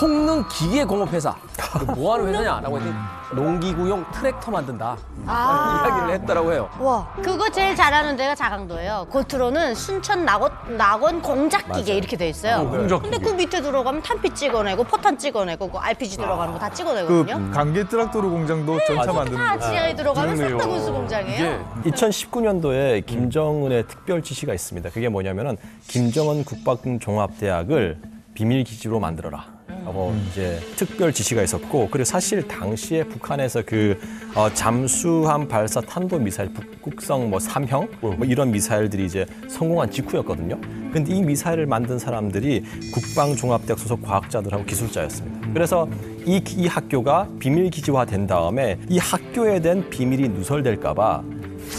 홍릉 기계 공업회사 그 뭐하는 회사냐라고 했더니 농기구용 트랙터 만든다 아. 이야기를 했더라고 해요. 와, 그거 제일 잘하는 데가 자강도예요. 겉으로는 순천 낙원, 낙원 공작기계 이렇게 돼 있어요. 어, 공작기계. 근데 그 밑에 들어가면 탄피 찍어내고 포탄 찍어내고 그 RPG 들어가는 거 다 그 찍어내거든요. 강계 트락토르 공장도 전차 만드는 다 거. 지하에 들어가면 싹다 그러네요. 군수 공장이에요. 2019년도에 김정은의 특별 지시가 있습니다. 그게 뭐냐면은 김정은 국방종합대학을 비밀 기지로 만들어라. 하고 이제 특별 지시가 있었고 그리고 사실 당시에 북한에서 그 어, 잠수함 발사 탄도 미사일 북극성 뭐 삼형 뭐 이런 미사일들이 이제 성공한 직후였거든요. 근데 이 미사일을 만든 사람들이 국방종합대학 소속 과학자들하고 기술자였습니다. 그래서 이, 이 학교가 비밀 기지화 된 다음에 이 학교에 대한 비밀이 누설될까봐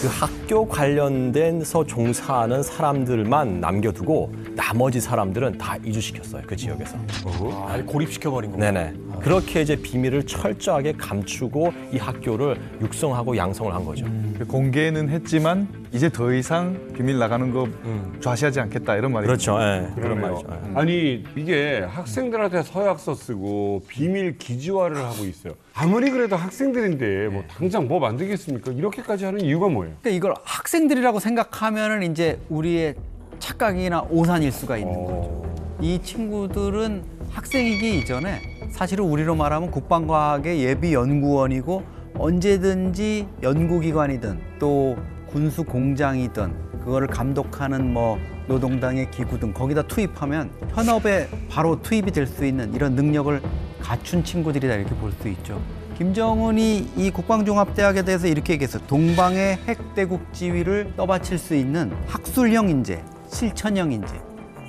그 학교 관련된서 종사하는 사람들만 남겨두고 나머지 사람들은 다 이주시켰어요 그 지역에서. 아예 고립시켜버린 거예요. 네네. 그렇게 이제 비밀을 철저하게 감추고 이 학교를 육성하고 양성을 한 거죠. 공개는 했지만 이제 더 이상 비밀 나가는 거 좌시하지 않겠다 이런 말이죠. 그렇죠. 예, 그런 그러네요. 말이죠. 예. 아니 이게 학생들한테 서약서 쓰고 비밀 기지화를 하고 있어요. 아무리 그래도 학생들인데 뭐 당장 뭐 만들겠습니까? 이렇게까지 하는 이유가 뭐예요? 그러니까 이걸 학생들이라고 생각하면은 이제 우리의 착각이나 오산일 수가 있는 거죠. 이 친구들은 학생이기 이전에 사실은 우리로 말하면 국방과학의 예비 연구원이고 언제든지 연구기관이든 또 군수 공장이든 그거를 감독하는 뭐 노동당의 기구든 거기다 투입하면 현업에 바로 투입이 될 수 있는 이런 능력을 갖춘 친구들이다 이렇게 볼 수 있죠. 김정은이 이 국방종합대학에 대해서 이렇게 얘기했어요. 동방의 핵대국 지위를 떠받칠 수 있는 학술형 인재, 실천형 인재.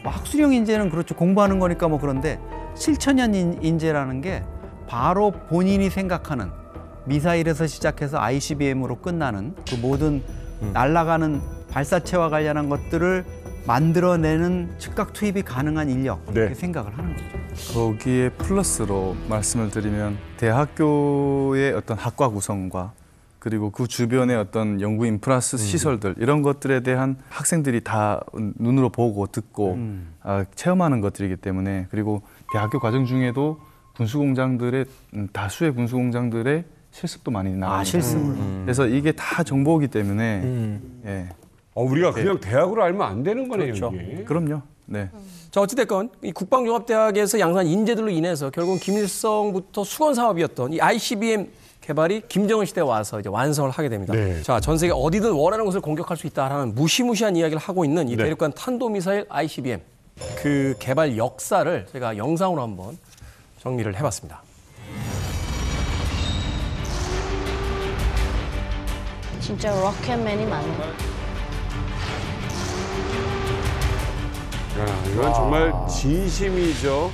뭐 학술형 인재는 그렇죠. 공부하는 거니까 뭐 그런데 실천형 인- 인재라는 게 바로 본인이 생각하는 미사일에서 시작해서 ICBM으로 끝나는 그 모든 날아가는 발사체와 관련한 것들을 만들어내는 즉각 투입이 가능한 인력 이렇게 생각을 하는 거죠. 거기에 플러스로 말씀을 드리면 대학교의 어떤 학과 구성과 그리고 그 주변의 어떤 연구 인프라스 시설들 이런 것들에 대한 학생들이 다 눈으로 보고 듣고 아, 체험하는 것들이기 때문에 그리고 대학교 과정 중에도 군수공장들의 음, 다수의 군수공장들의 실습도 많이 나갑니다. 실습을. 음. 그래서 이게 다 정보이기 때문에 예. 어, 우리가 그냥 대학으로 알면 안 되는 거네요, 그렇죠. 이게. 그럼요. 네. 자 어찌됐건 이 국방종합대학에서 양산 인재들로 인해서 결국은 김일성부터 수건 사업이었던 이 ICBM 개발이 김정은 시대에 와서 이제 완성을 하게 됩니다. 네. 자, 전 세계 어디든 원하는 곳을 공격할 수 있다라는 무시무시한 이야기를 하고 있는 이 네. 대륙간 탄도미사일 ICBM 그 개발 역사를 제가 영상으로 한번 정리를 해봤습니다. 진짜 로켓맨이 많네. 야, 이건 정말 진심이죠.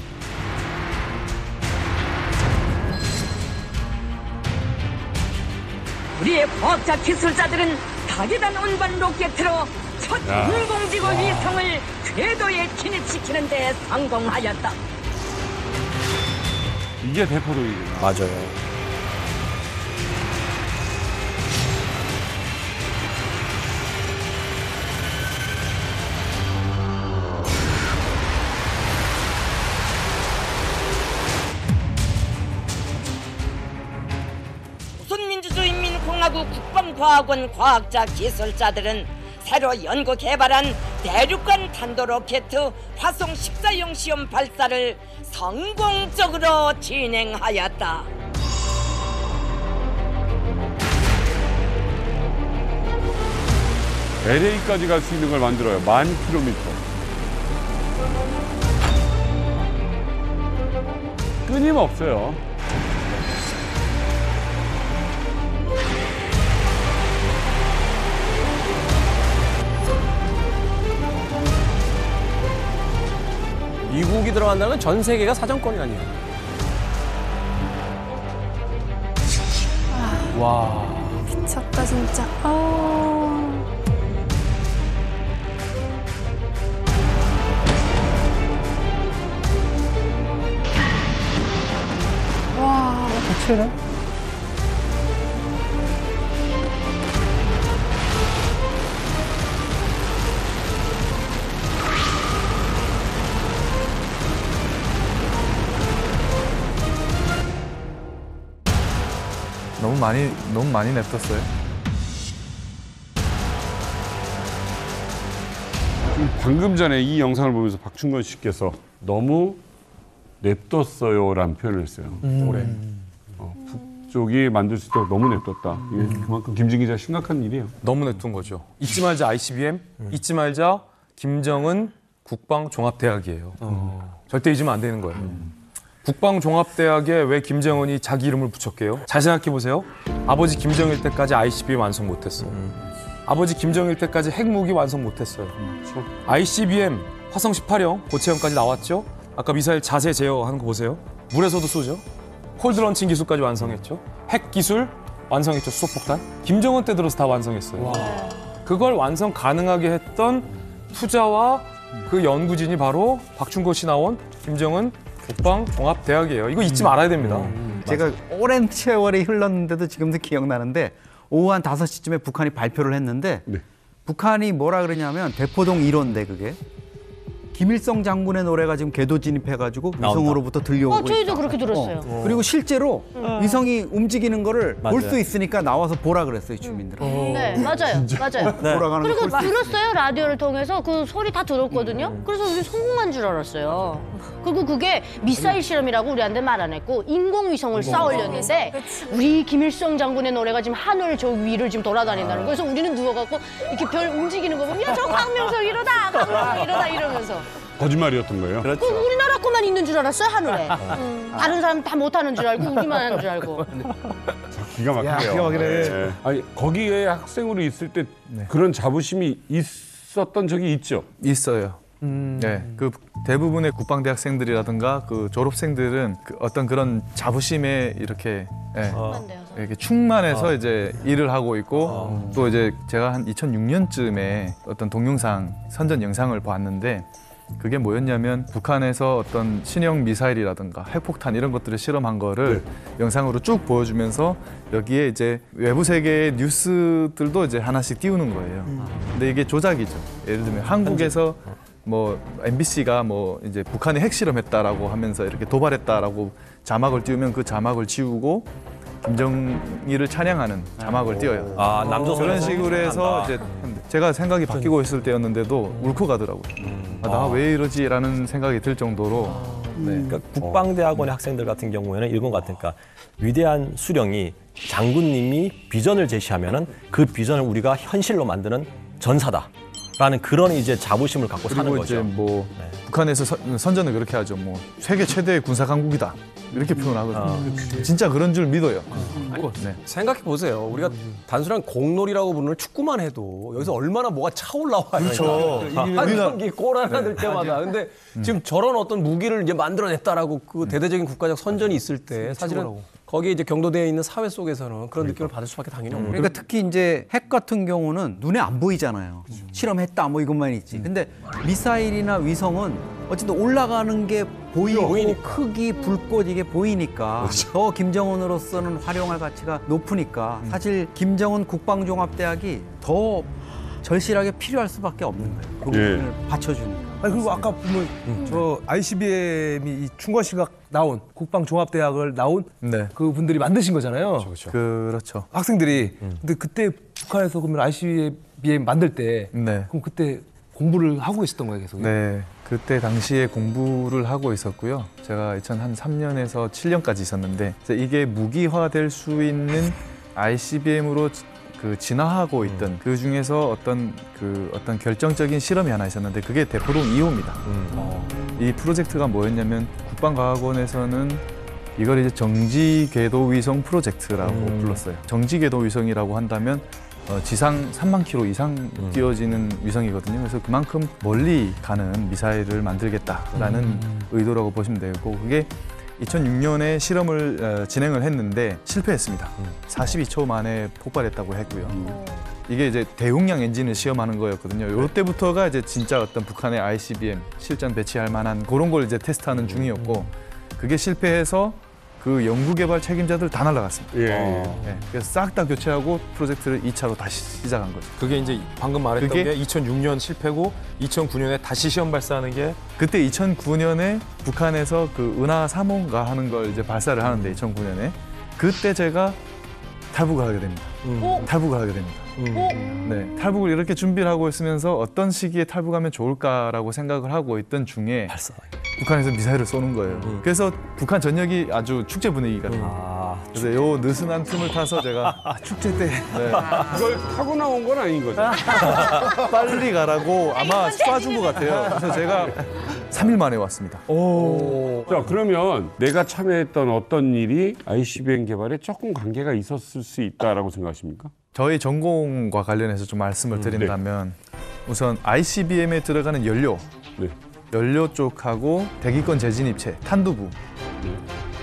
우리의 과학자 기술자들은 다계단 운반 로켓으로 첫 야. 인공지구 위성을 궤도에 진입시키는 데 성공하였다. 이게 대포동이구나. 맞아요. 과학원 과학자 기술자들은 새로 연구 개발한 대륙간 탄도로켓 화성 14형 시험 발사를 성공적으로 진행하였다. LA까지 갈 수 있는 걸 만들어요. 만 킬로미터. 끊임없어요. 미국이 들어간다는 건전 세계가 사정권이 아니에요. 와. 미쳤다 진짜. 아. 와. 대체는? 너무 많이 너무 많이 냅뒀어요. 방금 전에 이 영상을 보면서 박충건 씨께서 너무 냅뒀어요라는 표현을 했어요. 올해 어, 북쪽이 만들 수 있도록 너무 냅뒀다. 이게 그만큼 김진 기자 심각한 일이에요. 너무 냅둔 거죠. 잊지 말자 ICBM, 잊지 말자 김정은 국방종합대학이에요. 절대 잊으면 안 되는 거예요. 국방종합대학에 왜 김정은이 자기 이름을 붙였게요? 잘 생각해 보세요. 아버지 김정일 때까지 ICBM 완성 못했어요. 아버지 김정일 때까지 핵무기 완성 못했어요. ICBM 화성 18형 고체형까지 나왔죠. 아까 미사일 자세 제어하는 거 보세요. 물에서도 쏘죠. cold launching 기술까지 완성했죠. 핵 기술 완성했죠. 수소폭탄. 김정은 때 들어서 다 완성했어요. 그걸 완성 가능하게 했던 투자와 그 연구진이 바로 박충건 씨 나온 김정은 국방종합대학이에요. 이거 잊지 말아야 됩니다. 제가 오랜 세월이 흘렀는데도 지금도 기억나는데 오후 한 5시쯤에 북한이 발표를 했는데 북한이 뭐라 그러냐면 대포동 1호인데 그게 김일성 장군의 노래가 지금 궤도 진입해가지고 위성으로부터 들려오고 어, 저희도 있다. 그렇게 들었어요. 어. 그리고 실제로 음. 위성이 움직이는 거를 볼 맞아요. 수 있으니까 나와서 보라 그랬어요 주민들. 네, 맞아요. 맞아요. 돌아가는 그리고 걸 볼수 들었어요. 라디오를 통해서 그 소리 다 들었거든요. 그래서 우리 성공한 줄 알았어요. 그리고 그게 미사일 실험이라고 우리한테 말 안 했고 인공위성을 쏴 올렸는데 우리 김일성 장군의 노래가 지금 하늘 저 위를 지금 돌아다닌다는 거예요. 그래서 우리는 누워갖고 이렇게 별 움직이는 거 보면 야, 저 광명성 이러다, 광명성 이러다 이러면서. 거짓말이었던 거예요. 그 우리나라 거만 있는 줄 알았어요, 하늘에. 음, 다른 사람 다 못하는 줄 알고 우리만 하는 줄 알고. 기가 막히네요. 야, 기가 막히네. 네. 아니 거기에 학생으로 있을 때 그런 자부심이 있었던 적이 있죠. 있어요. 네, 그 대부분의 국방 대학생들이라든가 그 졸업생들은 그 어떤 그런 자부심에 이렇게 예, 이렇게 충만해서 이제 일을 하고 있고 또 이제 제가 한 2006년쯤에 어떤 동영상 선전 영상을 봤는데 그게 뭐였냐면 북한에서 어떤 신형 미사일이라든가 핵폭탄 이런 것들을 실험한 거를 영상으로 쭉 보여주면서 여기에 이제 외부 세계의 뉴스들도 이제 하나씩 띄우는 거예요. 근데 이게 조작이죠. 예를 들면 한국에서 뭐 MBC가 뭐 이제 북한이 핵실험했다라고 하면서 이렇게 도발했다라고 자막을 띄우면 그 자막을 지우고 김정일을 찬양하는 자막을 띄워요. 아, 남조선에서 그런 식으로 해서. 이제 제가 생각이 바뀌고 있을 때였는데도 울컥하더라고요. 아, 나 왜 이러지라는 생각이 들 정도로 네. 그러니까 국방대학원의 학생들 같은 경우에는 것 같으니까 위대한 수령이 장군님이 비전을 제시하면은 그 비전을 우리가 현실로 만드는 전사다. 라는 그런 이제 자부심을 갖고 사는 거죠. 이제 뭐 북한에서 선- 선전을 그렇게 하죠. 뭐 세계 최대의 군사 강국이다 이렇게 표현하거든요. 진짜 그런 줄 믿어요. 네. 생각해 보세요. 우리가 단순한 공놀이라고 부르는 축구만 해도 여기서 얼마나 뭐가 차올라와요. 그렇죠. 한 우리가- 경기 골 하나 넣을 때마다. 근데 지금 저런 어떤 무기를 이제 만들어냈다라고 그 대대적인 국가적 선전이 있을 때 사실은 거기에 이제 경도되어 있는 사회 속에서는 그런 느낌을 받을 수밖에 당연히 없는 그러니까 특히 이제 핵 같은 경우는 눈에 안 보이잖아요. 실험했다 뭐 이것만 있지. 근데 미사일이나 위성은 어쨌든 올라가는 게 보이고 크기, 불꽃 이게 보이니까 더 김정은으로서는 활용할 가치가 높으니까 사실 김정은 국방종합대학이 더 절실하게 필요할 수밖에 없는 거예요. 그 예. 부분을 받쳐주니까. 아니 그리고 아까 보면 저 ICBM이 이 씨가 나온 국방종합대학을 나온 그 분들이 만드신 거잖아요. 그렇죠. 학생들이. 근데 그때 북한에서 그러면 ICBM 만들 때 그럼 그때 공부를 하고 계셨던 거예요, 계속. 네, 그때 당시에 공부를 하고 있었고요. 제가 2003년에서 7년까지 있었는데 이제 이게 무기화될 수 있는 ICBM으로 그 진화하고 있던 그 중에서 어떤 그 어떤 결정적인 실험이 하나 있었는데 그게 대포동 2호입니다. 이 프로젝트가 뭐였냐면 국방과학원에서는 이걸 이제 정지 궤도 위성 프로젝트라고 불렀어요. 정지 궤도 위성이라고 한다면 어, 지상 3만 킬로 이상 뛰어지는 위성이거든요. 그래서 그만큼 멀리 가는 미사일을 만들겠다라는 의도라고 보시면 되고 그게 2006년에 실험을 어, 진행을 했는데 실패했습니다. 42초 만에 폭발했다고 했고요. 이게 이제 대용량 엔진을 시험하는 거였거든요. 이때부터가 이제 진짜 어떤 북한의 ICBM 실전 배치할 만한 그런 걸 이제 테스트하는 중이었고 그게 실패해서 그 연구개발 책임자들 다 날라갔습니다. 예. 네, 그래서 싹 다 교체하고 프로젝트를 2차로 다시 시작한 거죠. 그게 이제 방금 말했던 그게- 게 2006년 실패고 2009년에 다시 시험 발사하는 게 그때 2009년에 북한에서 그 은하 3호인가 하는 걸 이제 발사를 하는데 2009년에 그때 제가 탈북을 하게 됩니다. 어? 탈북을 하게 됩니다. 어? 네, 탈북을 이렇게 준비를 하고 있으면서 어떤 시기에 탈북하면 좋을까라고 생각을 하고 있던 중에 북한에서 미사일을 쏘는 거예요. 그래서 북한 전역이 아주 축제 분위기가 돼요. 그래서 요 느슨한 틈을 타서 제가 축제 때 네. 그걸 타고 나온 건 아닌 거죠. 빨리 가라고 아마 쏴준 것 같아요. 그래서 제가 3일 만에 왔습니다. 자, 그러면 내가 참여했던 어떤 일이 ICBM 개발에 조금 관계가 있었을 수 있다라고 생각하십니까? 저희 전공과 관련해서 좀 말씀을 드린다면 우선 ICBM에 들어가는 연료, 연료 쪽하고 대기권 재진입체, 탄두부.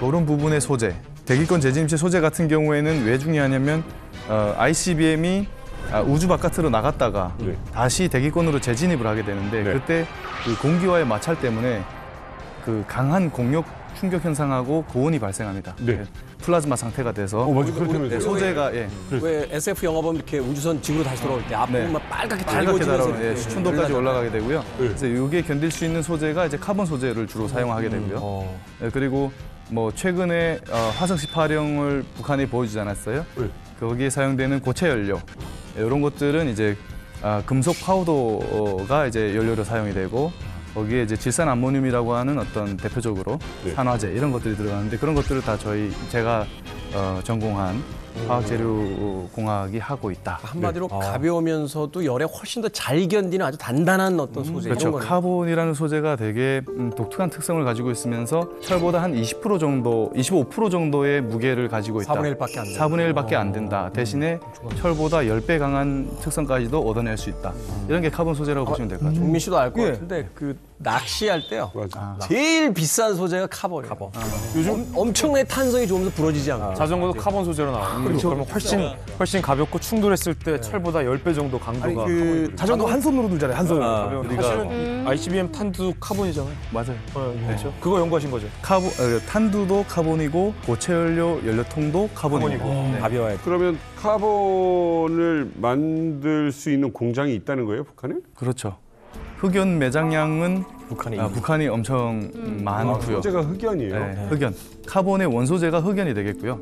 이런 부분의 소재, 대기권 재진입체 소재 같은 경우에는 왜 중요하냐면 어, ICBM이 아, 우주 바깥으로 나갔다가 다시 대기권으로 재진입을 하게 되는데 그때 그 공기와의 마찰 때문에 그 강한 공력 충격 현상하고 고온이 발생합니다. 플라즈마 상태가 돼서 맞아. 그렇다면서요. 네, 소재가 예. 왜 SF 영화 보면 이렇게 우주선 지구로 다시 돌아올 때 앞부분 막 빨갛게 빨갛게 달궈지면서 달아오는 예, 이렇게 수천도까지 올라가잖아요. 올라가게 되고요. 그래서 이게 견딜 수 있는 소재가 이제 카본 소재를 주로 사용하게 되고요. 예, 그리고 뭐 최근에 어, 화성 18형을 북한이 보여주지 않았어요? 거기에 사용되는 고체 연료 이런 것들은 이제 아, 금속 파우더가 이제 연료로 사용이 되고 거기에 이제 질산 암모늄이라고 하는 어떤 대표적으로 산화제 이런 것들이 들어가는데 그런 것들을 다 저희 제가 어, 전공한 화학재료 공학이 하고 있다. 한마디로 네. 가벼우면서도 열에 훨씬 더 잘 견디는 아주 단단한 어떤 소재 그렇죠. 이런 거네요. 카본이라는 소재가 되게 음, 독특한 특성을 가지고 있으면서 철보다 한 20% 정도, 25% 정도의 무게를 가지고 있다. 4분의 1밖에 안 된다. 4분의 1밖에 안 된다. 대신에 철보다 10배 강한 특성까지도 얻어낼 수 있다. 이런 게 카본 소재라고 보시면 될 것 같아요. 종민 씨도 알것 예. 같은데 그 낚시할 때요. 제일 비싼 소재가 카본이에요. 카본. 요즘 엄청나게 탄성이 좋으면서 부러지지 않고. 자전거도 카본 소재로 나와요. 그렇죠. 그러면 훨씬 훨씬 가볍고 충돌했을 때 철보다 10배 정도 강도가 아니, 그 자전거 한 손으로 들잖아요, 한 손으로. 아, 우리가 사실은 ICBM 탄두 카본이잖아요. 맞아요. 그렇죠. 그거 연구하신 거죠. 카본, 어, 탄두도 카본이고 고체 연료 연료통도 카본이고. 카본이고. 네. 가벼워야 돼. 그러면 카본을 만들 수 있는 공장이 있다는 거예요, 북한에? 그렇죠. 흑연 매장량은 북한이 아, 북한이 엄청 많고요. 소재가 흑연이에요. 네, 흑연. 카본의 원소재가 흑연이 되겠고요.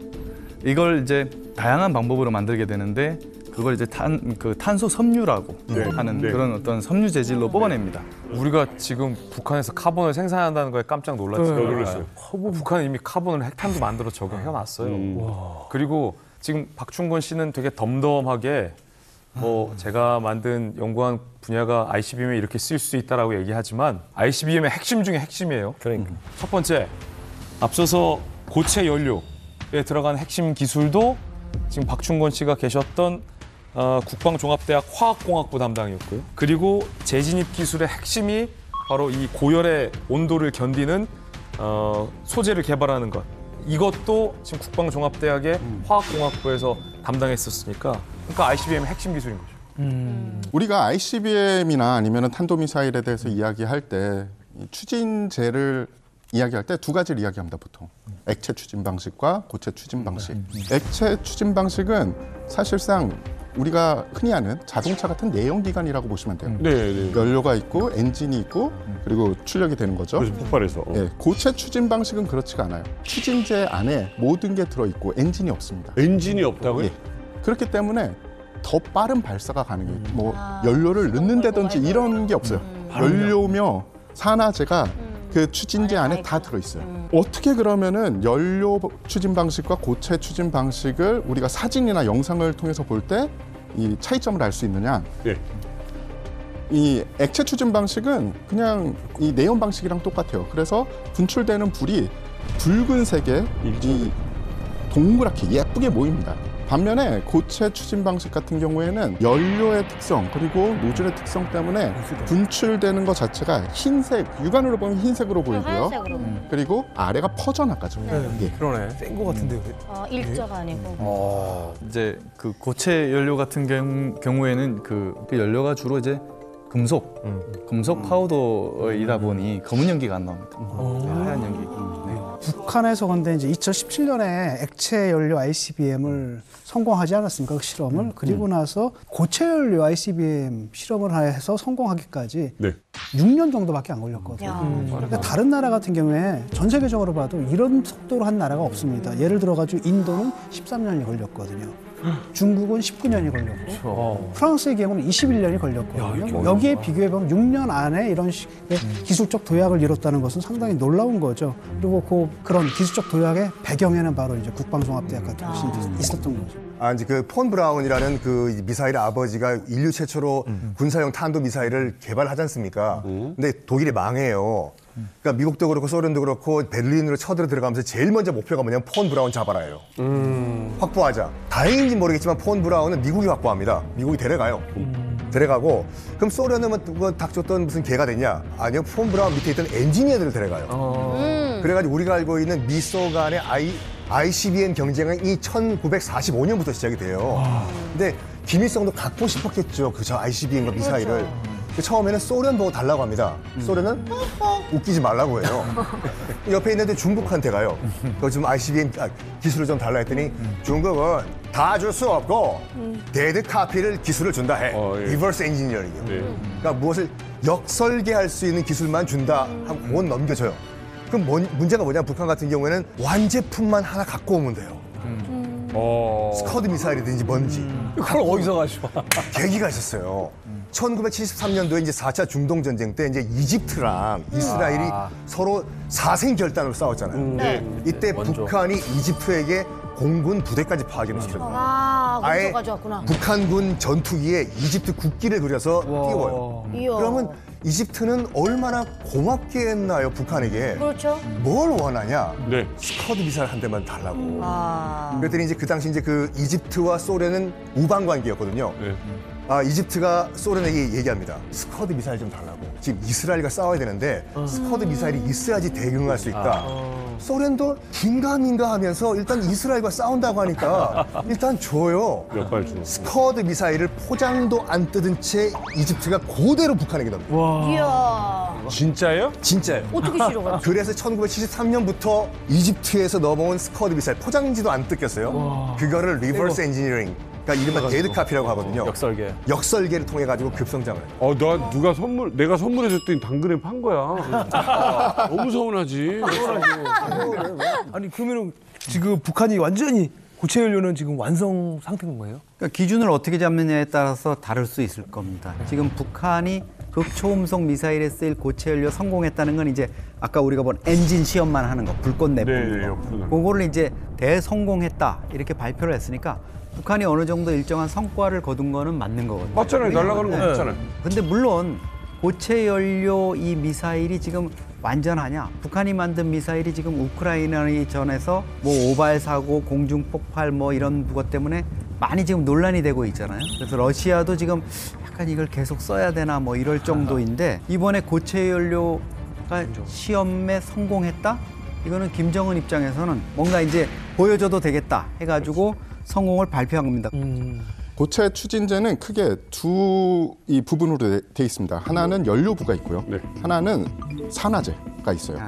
이걸 이제 다양한 방법으로 만들게 되는데 그걸 이제 탄, 그 탄소 섬유라고 네, 하는 네. 그런 어떤 섬유 재질로 뽑아냅니다. 우리가 지금 북한에서 카본을 생산한다는 거에 깜짝 놀랐죠. 네, 놀랐어요. 북한은 이미 카본을 핵탄두 만들어 적용해 놨어요. 그리고 지금 박충건 씨는 되게 덤덤하게 뭐 제가 만든 연구한 분야가 ICBM에 이렇게 쓰일 수 있다라고 얘기하지만 ICBM의 핵심 중에 핵심이에요. 그러니까. 첫 번째, 앞서서 고체 연료에 들어간 핵심 기술도 지금 박충건 씨가 계셨던 어, 국방종합대학 화학공학부 담당이었고요. 그리고 재진입 기술의 핵심이 바로 이 고열의 온도를 견디는 어, 소재를 개발하는 것. 이것도 지금 국방종합대학의 화학공학부에서 담당했었으니까 그러니까 ICBM의 핵심 기술인 거죠. 우리가 ICBM이나 아니면 탄도미사일에 대해서 이야기할 때이 추진제를 이야기할 때 두 가지를 이야기합니다 보통. 액체 추진 방식과 고체 추진 방식. 액체 추진 방식은 사실상 우리가 흔히 아는 자동차 같은 내연기관이라고 보시면 돼요. 네, 네. 연료가 있고 엔진이 있고 그리고 출력이 되는 거죠. 그래서 폭발해서. 예, 고체 추진 방식은 그렇지가 않아요. 추진제 안에 모든 게 들어있고 엔진이 없습니다. 엔진이 없다고요? 예. 그렇기 때문에 더 빠른 발사가 가능해요. 뭐 연료를 넣는다든지 이런 게 없어요. 연료며 산화제가 그 추진제 안에 다 들어있어요. 어떻게 그러면은 연료 추진 방식과 고체 추진 방식을 우리가 사진이나 영상을 통해서 볼 때 이 차이점을 알 수 있느냐? 네. 이 액체 추진 방식은 그냥 이 내연 방식이랑 똑같아요. 그래서 분출되는 불이 붉은색의 이 동그랗게 예쁘게 모입니다. 반면에 고체 추진 방식 같은 경우에는 연료의 특성 그리고 노즐의 특성 때문에 분출되는 것 자체가 흰색 육안으로 보면 흰색으로 보이고요. 하얀색으로. 그리고 아래가 퍼져나가죠. 이게. 그러네. 센 거 같은데요. 어, 일자가 아니고. 어, 이제 그 고체 연료 같은 경우, 경우에는 그, 그 연료가 주로 이제 금속, 금속 파우더이다 보니 검은 연기가 안 나옵니다. 하얀 연기. 네. 북한에서 근데 이제 2017년에 액체 연료 ICBM을 성공하지 않았습니까? 그 실험을. 그리고 나서 고체 연료 ICBM 실험을 해서 성공하기까지 네. 6년 정도밖에 안 걸렸거든요. 그러니까 다른 나라 같은 경우에 전 세계적으로 봐도 이런 속도로 한 나라가 없습니다. 예를 들어가지고 인도는 13년이 걸렸거든요. 중국은 19년이 걸렸고 프랑스의 경우는 21년이 걸렸거든요. 여기에 비교해 보면 6년 안에 이런 식의 기술적 도약을 이뤘다는 것은 상당히 놀라운 거죠. 그리고 그 그런 기술적 도약의 배경에는 바로 이제 국방종합대학 같은 것이 있었던 거죠. 아, 이제 그 폰 브라운이라는 그 미사일 아버지가 인류 최초로 군사용 탄도 미사일을 개발하지 않습니까? 근데 독일이 망해요. 그러니까 미국도 그렇고 소련도 그렇고 베를린으로 쳐들어 들어가면서 제일 먼저 목표가 뭐냐면 폰 브라운 잡아라예요. 확보하자. 다행인지 모르겠지만 폰 브라운은 미국이 확보합니다. 미국이 데려가요. 데려가고 그럼 소련은 뭐, 뭐 닥쳤던 무슨 개가 됐냐? 아니요. 폰 브라운 밑에 있던 엔지니어들을 데려가요. 그래가지고 우리가 알고 있는 미소 간의 I, ICBM 경쟁은 이 1945년부터 시작이 돼요. 근데 김일성도 갖고 싶었겠죠. 그저 ICBM과 미사일을. 그 처음에는 소련 보고 달라고 합니다. 소련은 웃기지 말라고 해요. 옆에 있는데 중국한테 가요. 그 지금 ICBM 아, 기술을 좀 달라 했더니 중국은 다 줄 수 없고 dead copy를 기술을 준다 해. 어, 예. reverse engineering이요. 네. 그러니까 무엇을 역설계할 수 있는 기술만 준다 하고 그건 넘겨줘요. 그럼 뭔- 문제가 뭐냐 북한 같은 경우에는 완제품만 하나 갖고 오면 돼요. 어. 스커드 미사일이든지 뭔지. 그걸 어디서 가지고 와? 계기가 있었어요. 1973년도에 이제 4차 중동 전쟁 때 이제 이집트랑 이스라엘이 서로 사생 결단으로 싸웠잖아요. 네. 이때 북한이 이집트에게 공군 부대까지 파견을 시켰거든요. 아, 아예 가져왔구나. 북한군 전투기에 이집트 국기를 그려서 띄워요. 이야. 그러면 이집트는 얼마나 고맙게 했나요, 북한에게? 그렇죠. 뭘 원하냐? 네. 스커드 미사일 한 대만 달라고. 아. 그랬더니 이제 그 당시 이제 그 이집트와 소련은 우방 관계였거든요. 네. 아, 이집트가 소련에게 얘기합니다. 스커드 미사일 좀 달라고. 지금 이스라엘과 싸워야 되는데 스커드 미사일이 있어야지 대응할 수 있다. 소련도 긴가민가 하면서 일단 이스라엘과 싸운다고 하니까 일단 줘요. 몇 발 주고. 스커드 미사일을 포장도 안 뜯은 채 이집트가 그대로 북한에게 넘깁니다. 이야. 진짜예요? 진짜예요. 어떻게 실어가? 그래서 1973년부터 이집트에서 넘어온 스커드 미사일 포장지도 안 뜯겼어요. 그거를 reverse engineering. 그러니까 이른바 dead copy라고 하거든요. 역설계. 역설계를 통해 가지고 급성장을. 해요. 어, 나 누가 선물, 내가 선물해 줬더니 당근에 판 거야. 너무 서운하지. 아니 그러면은 지금 북한이 완전히 고체 연료는 지금 완성 상태인 거예요? 그러니까 기준을 어떻게 잡느냐에 따라서 다를 수 있을 겁니다. 지금 북한이 극초음속 미사일에 쓰일 고체 연료 성공했다는 건 이제 아까 우리가 본 엔진 시험만 하는 거, 불꽃 네, 내뿜는 네, 거. 옆으로 나가. 그거를 이제 대성공했다 이렇게 발표를 했으니까 북한이 어느 정도 일정한 성과를 거둔 거는 맞는 거거든요. 맞잖아요. 날아가는 거 네. 맞잖아요. 근데 물론 고체 연료 이 미사일이 지금 완전하냐? 북한이 만든 미사일이 지금 우크라이나 전에서 뭐 오발 사고, 공중 폭발 뭐 이런 것 때문에 많이 지금 논란이 되고 있잖아요. 그래서 러시아도 지금 약간 이걸 계속 써야 되나 뭐 이럴 정도인데 이번에 고체 연료가 시험에 성공했다? 이거는 김정은 입장에서는 뭔가 이제 보여줘도 되겠다 해가지고 성공을 발표한 겁니다. 고체 추진제는 크게 두 이 부분으로 돼- 돼 있습니다. 하나는 연료부가 있고요. 네. 하나는 산화제가 있어요.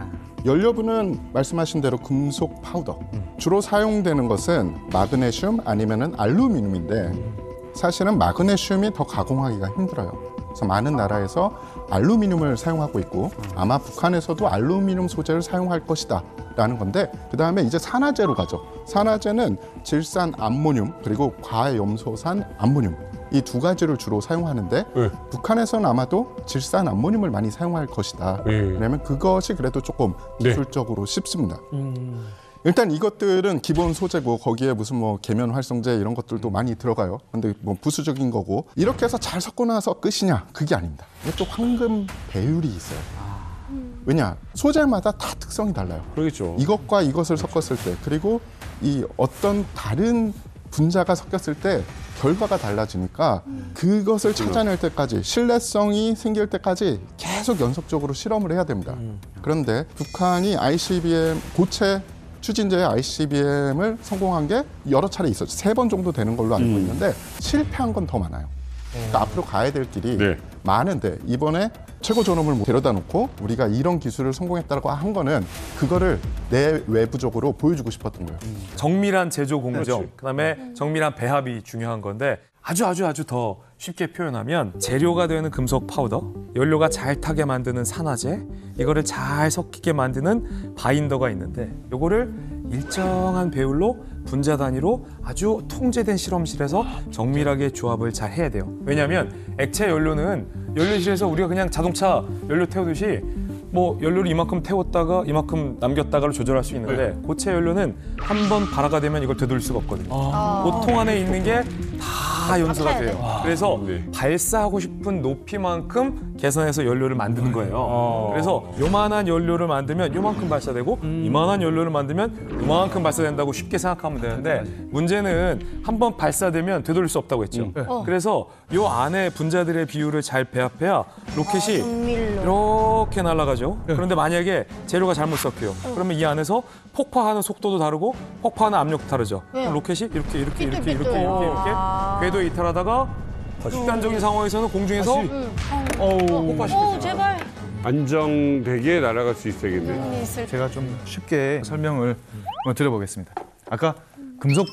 연료부는 말씀하신 대로 금속 파우더. 주로 사용되는 것은 마그네슘 아니면은 알루미늄인데 사실은 마그네슘이 더 가공하기가 힘들어요. 그래서 많은 나라에서 알루미늄을 사용하고 있고 아마 북한에서도 알루미늄 소재를 사용할 것이다. 라는 건데 그 다음에 이제 산화제로 가죠. 산화제는 질산 암모늄 그리고 과염소산 암모늄 이 두 가지를 주로 사용하는데 네. 북한에서는 아마도 질산 암모늄을 많이 사용할 것이다. 네. 왜냐하면 그것이 그래도 조금 네. 기술적으로 쉽습니다. 일단 이것들은 기본 소재고 거기에 무슨 뭐 계면 활성제 이런 것들도 많이 들어가요. 근데 뭐 부수적인 거고 이렇게 해서 잘 섞고 나서 끝이냐? 그게 아닙니다. 이것도 황금 배율이 있어요. 왜냐? 소재마다 다 특성이 달라요. 그러겠죠. 이것과 이것을 섞었을 때 그리고 이 어떤 다른 분자가 섞였을 때 결과가 달라지니까 그것을 찾아낼 때까지 신뢰성이 생길 때까지 계속 연속적으로 실험을 해야 됩니다. 그런데 북한이 ICBM 고체 추진제의 ICBM을 성공한 게 여러 차례 있었죠. 세 번 정도 되는 걸로 알고 있는데 실패한 건 더 많아요. 그러니까 앞으로 가야 될 길이 네. 많은데 이번에 최고 존엄을 데려다 놓고 우리가 이런 기술을 성공했다고 한 거는 그거를 내 외부적으로 보여주고 싶었던 거예요. 정밀한 제조 공정, 그렇지. 그다음에 정밀한 배합이 중요한 건데 아주 아주 아주 더 쉽게 표현하면 재료가 되는 금속 파우더, 연료가 잘 타게 만드는 산화제, 이거를 잘 섞이게 만드는 바인더가 있는데 요거를 일정한 배율로 분자 단위로 아주 통제된 실험실에서 정밀하게 조합을 잘 해야 돼요. 왜냐하면 액체 연료는 연료실에서 우리가 그냥 자동차 연료 태우듯이 뭐 연료를 이만큼 태웠다가 이만큼 남겼다가를 조절할 수 있는데 고체 연료는 한 번 발화가 되면 이걸 되돌릴 수가 없거든요. 보통 안에 있는 게다 연소가 돼요. 그래서 발사하고 싶은 높이만큼 개선해서 연료를 만드는 거예요. 그래서 요만한 연료를 만들면 요만큼 발사되고 이만한 연료를 만들면 요만큼 발사된다고 쉽게 생각하면 되는데 문제는 한번 발사되면 되돌릴 수 없다고 했죠. 어. 그래서 요 안에 분자들의 비율을 잘 배합해야 로켓이 정밀로. 이렇게 날아가죠. 그런데 만약에 재료가 잘못 섞여요. 그러면 이 안에서 폭파하는 속도도 다르고 폭파하는 압력도 다르죠. 그럼 로켓이 이렇게 이렇게 이렇게 이렇게 이렇게 이렇게 궤도에 이탈하다가 극단적인 상황에서는 공중에서 어우 오, 폭파시켰어요. 제발. 안정되게 날아갈 수 있어야겠네. 제가 좀 쉽게 설명을 한번 드려보겠습니다. 아까 금속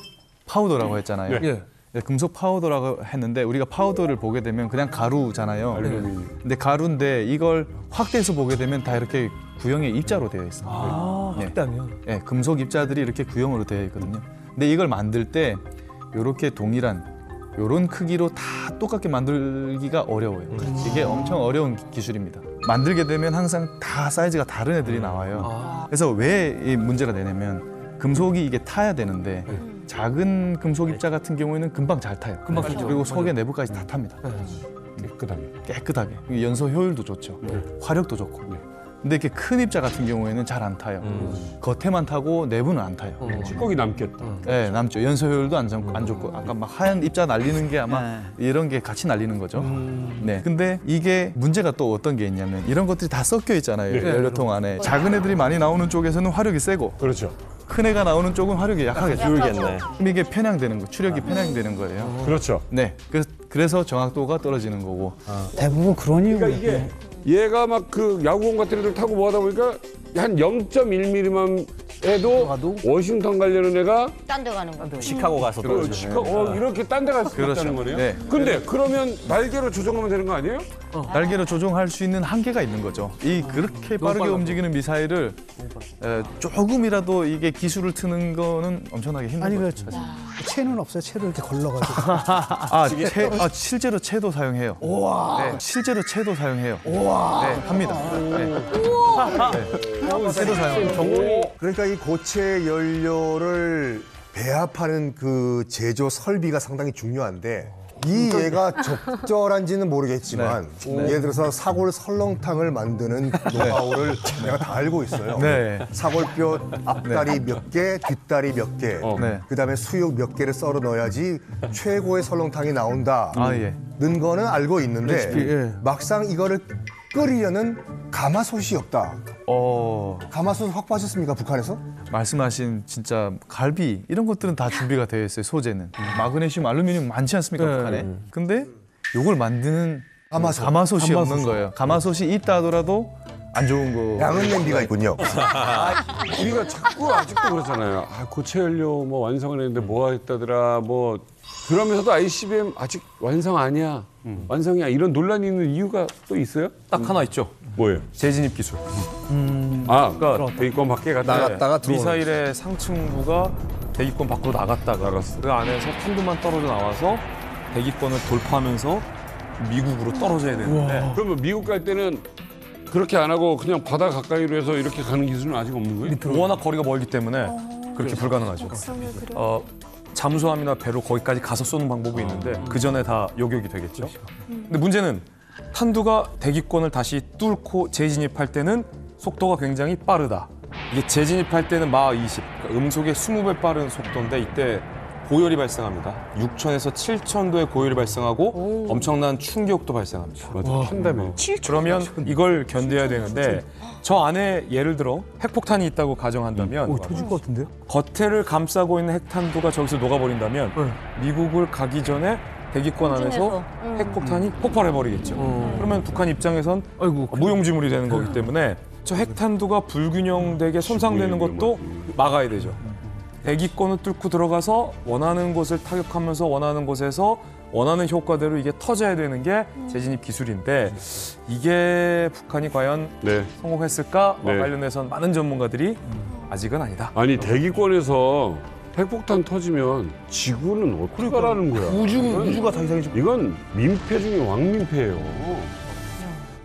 파우더라고 했잖아요. 네. 네, 금속 파우더라고 했는데 우리가 파우더를 보게 되면 그냥 가루잖아요. 알루미늄. 근데 가루인데 이걸 확대해서 보게 되면 다 이렇게 구형의 입자로 되어 있어요. 아, 네. 확대하면. 네, 금속 입자들이 이렇게 구형으로 되어 있거든요. 근데 이걸 만들 때 이렇게 동일한 이런 크기로 다 똑같게 만들기가 어려워요. 이게 엄청 어려운 기- 기술입니다. 만들게 되면 항상 다 사이즈가 다른 애들이 나와요. 그래서 왜 이 문제가 되냐면 금속이 이게 타야 되는데 작은 금속 입자 같은 경우에는 금방 잘 타요. 금방 타죠. 그리고 속에 내부까지 다 탑니다. 깨끗하게. 깨끗하게. 연소 효율도 좋죠. 화력도 좋고. 근데 이렇게 큰 입자 같은 경우에는 잘 안 타요. 겉에만 타고 내부는 안 타요. 찌꺼기 남겠다. 네, 남죠. 연소 효율도 안, 좋, 안 좋고 아까 막 하얀 입자 날리는 게 아마 이런 게 같이 날리는 거죠. 네. 근데 이게 문제가 또 어떤 게 있냐면 이런 것들이 다 섞여 있잖아요. 네. 연료통 안에. 작은 애들이 많이 나오는 쪽에서는 화력이 세고 그렇죠. 큰 애가 나오는 쪽은 화력이 약하겠죠. 비울겠네. 그럼 이게 편향되는 거, 추력이 편향되는 거예요. 그렇죠. 네. 그래서, 정확도가 떨어지는 거고. 대부분 그런 이유가 그러니까 이게 얘가 막 그 야구공 같은 애들 타고 뭐 하다 보니까 한 0.1mm만 해도 워싱턴 가려는 애가 딴 데 가는 거. 시카고 가서 그 시카, 어, 이렇게 딴 데 갈수 그렇죠. 있다는 거네요. 네. 근데 그러면 날개로 조정하면 되는 거 아니에요? 날개로 조종할 수 있는 한계가 있는 거죠. 이 그렇게 빠르게 움직이는 미사일을 에, 조금이라도 이게 기술을 트는 거는 엄청나게 힘든 아니 그 거죠. 채는 없어요. 채를 이렇게 걸러가지고. 아, 채, 아, 실제로 채도 사용해요. 네, 실제로 채도 사용해요. 네, 합니다. 네. 네. 채도 사용해요. 그러니까 이 고체 연료를 배합하는 그 제조 설비가 상당히 중요한데 이 얘가 적절한지는 모르겠지만 예를 들어서 사골 설렁탕을 만드는 노하우를 내가 다 알고 있어요. 네. 사골뼈 앞다리 몇 개, 뒷다리 몇 개, 네. 그다음에 수육 몇 개를 썰어 넣어야지 최고의 설렁탕이 나온다. 아, 예. 는 거는 알고 있는데 레시피, 예. 막상 이거를 끓이려는 가마솥이 없다. 어, 가마솥 확보하셨습니까 북한에서? 말씀하신 진짜 갈비 이런 것들은 다 준비가 되어 있어요. 소재는 마그네슘, 알루미늄 많지 않습니까 네. 북한에? 근데 이걸 만드는 가마솥. 가마솥이 없는 거예요. 가마솥이 있다 하더라도 안 좋은 거. 양은 냄비가 있군요. 우리가 자꾸 아직도 그렇잖아요. 아, 고체 연료 뭐 완성을 했는데 뭐 했다더라 뭐 그러면서도 ICBM 아직 완성 아니야. 완성이야. 이런 논란이 있는 이유가 또 있어요? 딱 하나 있죠. 뭐예요? 재진입 기술. 아, 그러니까 대기권 밖에 갔다 나갔다가 들어오는 미사일의 상층부가 대기권 밖으로 나갔다가 나갔어. 그 안에서 탄두만 떨어져 나와서 대기권을 돌파하면서 미국으로 떨어져야 되는데 그러면 미국 갈 때는 그렇게 안 하고 그냥 바다 가까이로 해서 이렇게 가는 기술은 아직 없는 거예요? 워낙 거리가 멀기 때문에 그렇게 불가능하죠. 어, 잠수함이나 배로 거기까지 가서 쏘는 방법이 있는데 그 전에 다 요격이 되겠죠. 근데 문제는 탄두가 대기권을 다시 뚫고 재진입할 때는 속도가 굉장히 빠르다. 이게 재진입할 때는 마 20, 그러니까 음속의 20배 빠른 속도인데 이때 고열이 발생합니다. 6천에서 7천도의 고열이 발생하고 엄청난 충격도 발생합니다. 한다며. 그러면 이걸 견뎌야 되는데 저 안에 예를 들어 핵폭탄이 있다고 가정한다면 오, 터질 것 같은데요? 겉에를 감싸고 있는 핵탄두가 저기서 녹아버린다면 미국을 가기 전에 대기권 안에서. 음. 핵폭탄이 폭발해버리겠죠. 그러면 북한 입장에선 무용지물이 되는 거기 때문에 저 핵탄두가 불균형되게 손상되는 것도 막아야 되죠. 대기권을 뚫고 들어가서 원하는 곳을 타격하면서 원하는 곳에서 원하는 효과대로 이게 터져야 되는 게 재진입 기술인데 이게 북한이 과연 네. 성공했을까와 네. 관련해서는 많은 전문가들이 아직은 아니다. 아니 대기권에서 핵폭탄 터지면 지구는 어떻게 가라는 거야? 우주 이건- 우주가 다 이상해지고. 이건 민폐 중에 왕민폐예요.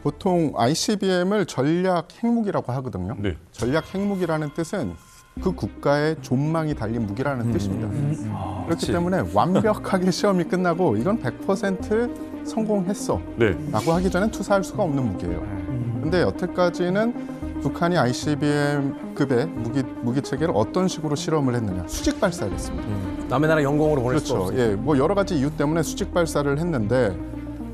보통 ICBM을 전략 핵무기라고 하거든요. 네. 전략 핵무기라는 뜻은 그 국가의 존망이 달린 무기라는 뜻입니다. 그렇기 그치. 때문에 완벽하게 시험이 끝나고 이건 100% 성공했어 네. 라고 하기 전엔 투사할 수가 없는 무기예요. 근데 여태까지는 북한이 ICBM급의 무기, 무기 체계를 어떤 식으로 실험을 했느냐 수직 발사를 했습니다. 남의 나라 영공으로 보낼 수 그렇죠. 없어. 예, 뭐 여러 가지 이유 때문에 수직 발사를 했는데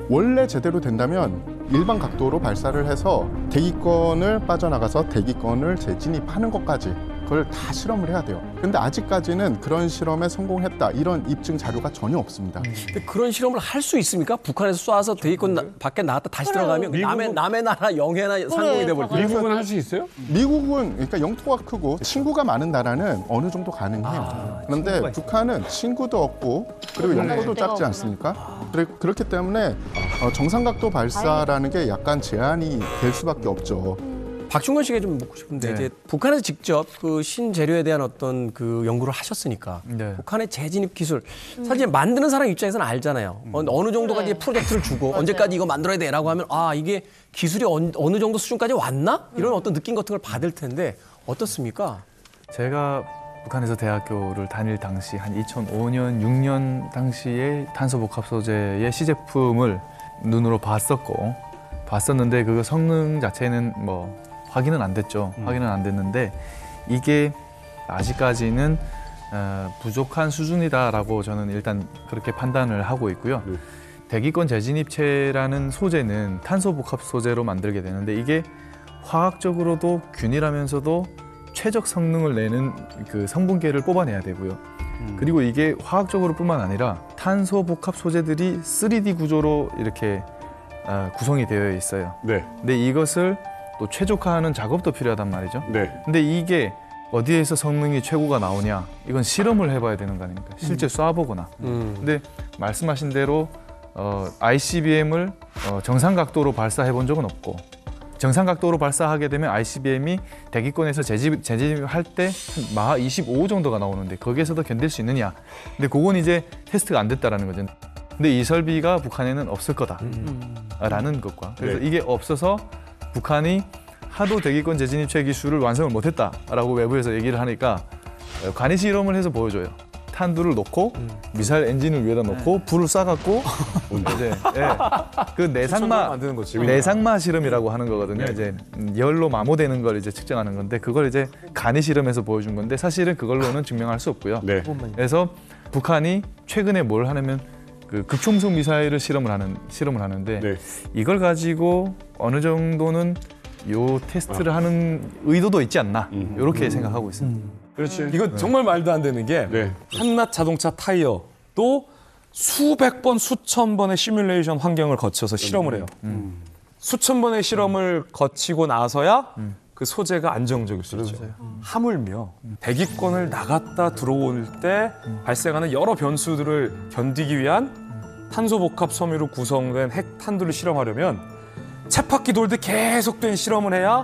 원래 제대로 된다면 일반 각도로 발사를 해서 대기권을 빠져나가서 대기권을 재진입하는 것까지 그걸 다 실험을 해야 돼요. 근데 아직까지는 그런 실험에 성공했다 이런 입증 자료가 전혀 없습니다. 근데 그런 실험을 할 수 있습니까? 북한에서 쏴서 대기권 나- 밖에 나갔다 다시 그래요. 들어가면 남의 남의 나라 영해나 상공이 돼버리죠. 미국은 할 수 있어요? 미국은 그러니까 영토가 크고 친구가 많은 나라는 어느 정도 가능해요. 그런데 북한은 친구도 없고 그리고 영토도 데가 작지 없구나. 않습니까? 그래, 그렇기 때문에 어, 정상각도 발사라는 게 약간 제한이 될 수밖에 없죠. 박충건 씨가 좀 묻고 싶은데 네. 이제 북한에서 직접 그 신재료에 대한 어떤 그 연구를 하셨으니까 네. 북한의 재진입 기술 사실 만드는 사람 입장에서는 알잖아요. 어, 어느 정도까지 그래. 프로젝트를 주고 언제까지 이거 만들어야 돼라고 하면 아 이게 기술이 언, 어느 정도 수준까지 왔나 이런 어떤 느낌 같은 걸 받을 텐데 어떻습니까? 제가 북한에서 대학교를 다닐 당시 한 2005년, 6년 당시에 탄소복합 소재의 시제품을 눈으로 봤었고 봤었는데 그 성능 자체는 뭐 확인은 안 됐죠. 확인은 안 됐는데 이게 아직까지는 어, 부족한 수준이다라고 저는 일단 그렇게 판단을 하고 있고요. 네. 대기권 재진입체라는 소재는 탄소 복합 소재로 만들게 되는데 이게 화학적으로도 균일하면서도 최적 성능을 내는 그 성분계를 뽑아내야 되고요. 그리고 이게 화학적으로뿐만 아니라 탄소 복합 소재들이 3D 구조로 이렇게 아, 구성이 되어 있어요. 네. 근데 이것을 또 최적화하는 작업도 필요하단 말이죠. 네. 근데 이게 어디에서 성능이 최고가 나오냐? 이건 실험을 해봐야 되는 거 아닙니까? 실제 쏴보거나. 근데 말씀하신 대로 어, ICBM을 어, 정상 각도로 발사해 본 적은 없고 정상 각도로 발사하게 되면 ICBM이 대기권에서 재집, 재진입할 때 마하 25 정도가 나오는데 거기에서도 견딜 수 있느냐? 근데 그건 이제 테스트가 안 됐다라는 거죠. 근데 이 설비가 북한에는 없을 거다라는 것과 그래서 네. 이게 없어서 북한이 하도 대기권 재진입체 기술을 완성을 못했다라고 외부에서 얘기를 하니까 어, 관이 실험을 해서 보여줘요. 탄두를 놓고 미사일 엔진을 위에다 놓고 불을 쏴갖고 이제 예, 그 내상마 만드는 거지. 내상마 실험이라고 하는 거거든요. 이제 음, 열로 마모되는 걸 이제 측정하는 건데 그걸 이제 간이 실험에서 보여준 건데 사실은 그걸로는 증명할 수 없고요. 네. 그래서 북한이 최근에 뭘 하냐면 그 극초음속 미사일을 실험을 하는 실험을 하는데 네. 이걸 가지고 어느 정도는 요 테스트를 하는 의도도 있지 않나. 이렇게 생각하고 있습니다. 그렇지. 이거 정말 말도 안 되는 게 네. 한낱 자동차 타이어도 수백 번, 수천 번의 시뮬레이션 환경을 거쳐서 실험을 해요. 수천 번의 실험을 거치고 나서야 그 소재가 안정적일 수 있죠. 하물며 대기권을 나갔다 들어올 때 발생하는 여러 변수들을 견디기 위한 탄소 복합 섬유로 구성된 핵탄두를 실험하려면 쳇바퀴 돌듯 계속된 실험을 해야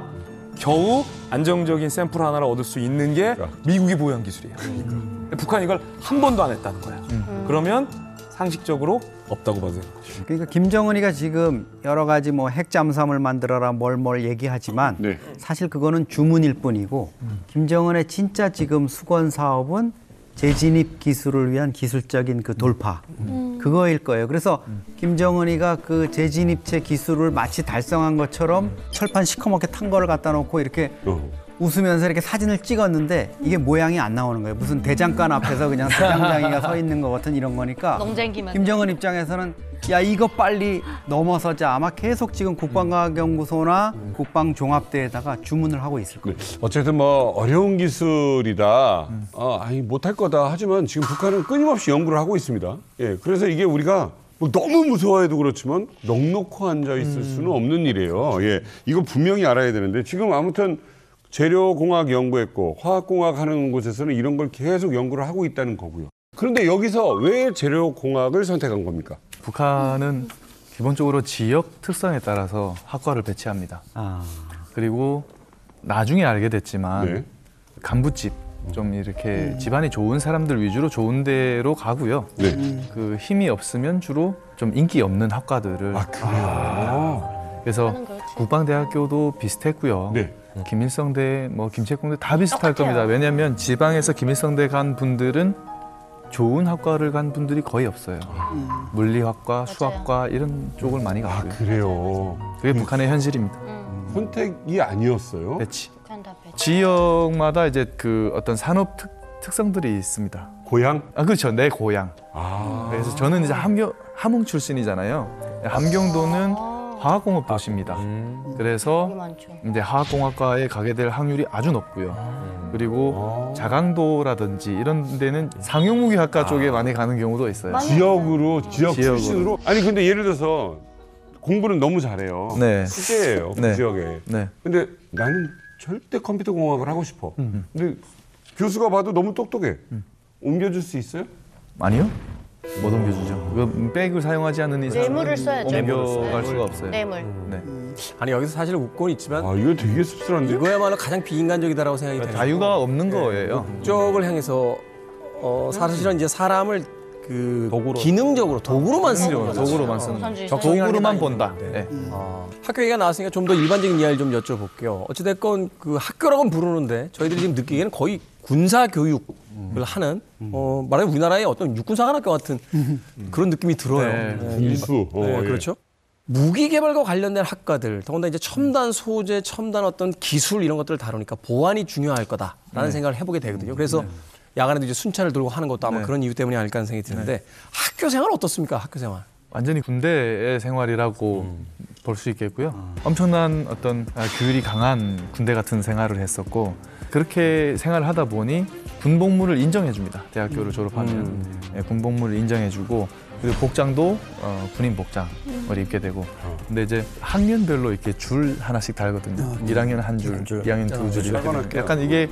겨우 안정적인 샘플 하나를 얻을 수 있는 게 미국이 보유한 기술이에요. 근데 북한이 이걸 한 번도 안 했다는 거야. 그러면 상식적으로 없다고 봐도 되는 거죠. 그러니까 김정은이가 지금 여러 가지 뭐 핵잠수함을 만들어라 뭘 뭘 얘기하지만 네. 사실 그거는 주문일 뿐이고 김정은의 진짜 지금 수건 사업은 재진입 기술을 위한 기술적인 그 돌파. 그거일 거예요. 그래서 김정은이가 그 재진입체 기술을 마치 달성한 것처럼 철판 시커멓게 탄 거를 갖다 놓고 이렇게 어. 웃으면서 이렇게 사진을 찍었는데 이게 모양이 안 나오는 거예요. 무슨 대장간 앞에서 그냥 대장장이가 서 있는 것 같은 이런 거니까. 김정은 입장에서는 야 이거 빨리 넘어서자 아마 계속 지금 국방과학연구소나 국방종합대에다가 주문을 하고 있을 거예요. 어쨌든 뭐 어려운 기술이다. 어, 아니 못할 거다. 하지만 지금 북한은 끊임없이 연구를 하고 있습니다. 예, 그래서 이게 우리가 뭐 너무 무서워해도 그렇지만 넉넉히 앉아 있을 수는 없는 일이에요. 예, 이거 분명히 알아야 되는데 지금 아무튼 재료공학 연구했고 화학공학 하는 곳에서는 이런 걸 계속 연구를 하고 있다는 거고요. 그런데 여기서 왜 재료공학을 선택한 겁니까? 북한은 기본적으로 지역 특성에 따라서 학과를 배치합니다. 그리고 나중에 알게 됐지만 네. 간부집 좀 이렇게 집안이 좋은 사람들 위주로 좋은 데로 가고요. 네. 그 힘이 없으면 주로 좀 인기 없는 학과들을 아, 그래서 국방대학교도 비슷했고요. 네. 김일성대, 뭐 김책공대 다 비슷할 겁니다. 왜냐하면 지방에서 김일성대 간 분들은 좋은 학과를 간 분들이 거의 없어요. 물리학과, 수학과 이런 쪽을 많이 가고요. 아, 그래요. 그게 북한의 현실입니다. 선택이 아니었어요. 배치. 지역마다 이제 그 어떤 산업 특, 특성들이 있습니다. 고향? 아 그렇죠. 내 고향. 아. 그래서 저는 이제 함경 함흥 출신이잖아요. 함경도는 화학공업 도시입니다. 그래서 이제 화학공학과에 가게 될 확률이 아주 높고요. 그리고 자강도라든지 이런 데는 상용무기학과 쪽에 많이 가는 경우도 있어요. 지역으로 지역 지역으로. 출신으로 아니 근데 예를 들어서 공부는 너무 잘해요. 네. 수재예요 그 네. 지역에. 네. 근데 나는 절대 컴퓨터 공학을 하고 싶어. 음. 근데 교수가 봐도 너무 똑똑해. 옮겨줄 수 있어요? 아니요? 못 옮겨주죠. 그 백을 사용하지 않는 이상 뇌물을 써야죠. 옮겨갈 수가 없어요. 뇌물. 네. 아니 여기서 사실 웃고는 있지만 아 이거 되게 씁쓸한데. 이거야말로 가장 비인간적이다라고 생각이 되는 자유가 거. 없는 거예요. 쪽을 향해서 어, 사실은 이제 사람을 그 도구로. 기능적으로 도구로만 쓰는 거죠. 도구로만 쓰는 선주의 거. 적성이 도구로만 본다. 있는데. 네. 학교 얘기가 나왔으니까 좀 더 일반적인 이야기를 좀 여쭤볼게요. 어찌됐건 그 학교라고는 부르는데 저희들이 지금 느끼기에는 거의 군사 교육을 하는 어, 말하면 우리나라의 어떤 육군사관학교 같은 그런 느낌이 들어요. 네. 네, 군수. 어, 네, 예. 그렇죠. 무기 개발과 관련된 학과들, 더군다나 이제 첨단 소재, 첨단 어떤 기술 이런 것들을 다루니까 보안이 중요할 거다라는 생각을 해보게 되거든요. 그래서 야간에도 이제 순찰을 들고 하는 것도 아마 네. 그런 이유 때문이 아닐까 하는 생각이 드는데 학교 생활 어떻습니까? 학교 생활. 완전히 군대의 생활이라고 볼수 있겠고요. 엄청난 어떤 아, 규율이 강한 군대 같은 생활을 했었고 그렇게 생활을 하다 보니 군복무를 인정해 줍니다. 대학교를 졸업하면. 예, 군복무를 인정해 주고 그리고 복장도 어, 군인 복장을 입게 되고. 근데 이제 학년별로 이렇게 줄 하나씩 달거든요. 1학년 한 줄, 2학년 두 줄 이렇게 약간 이게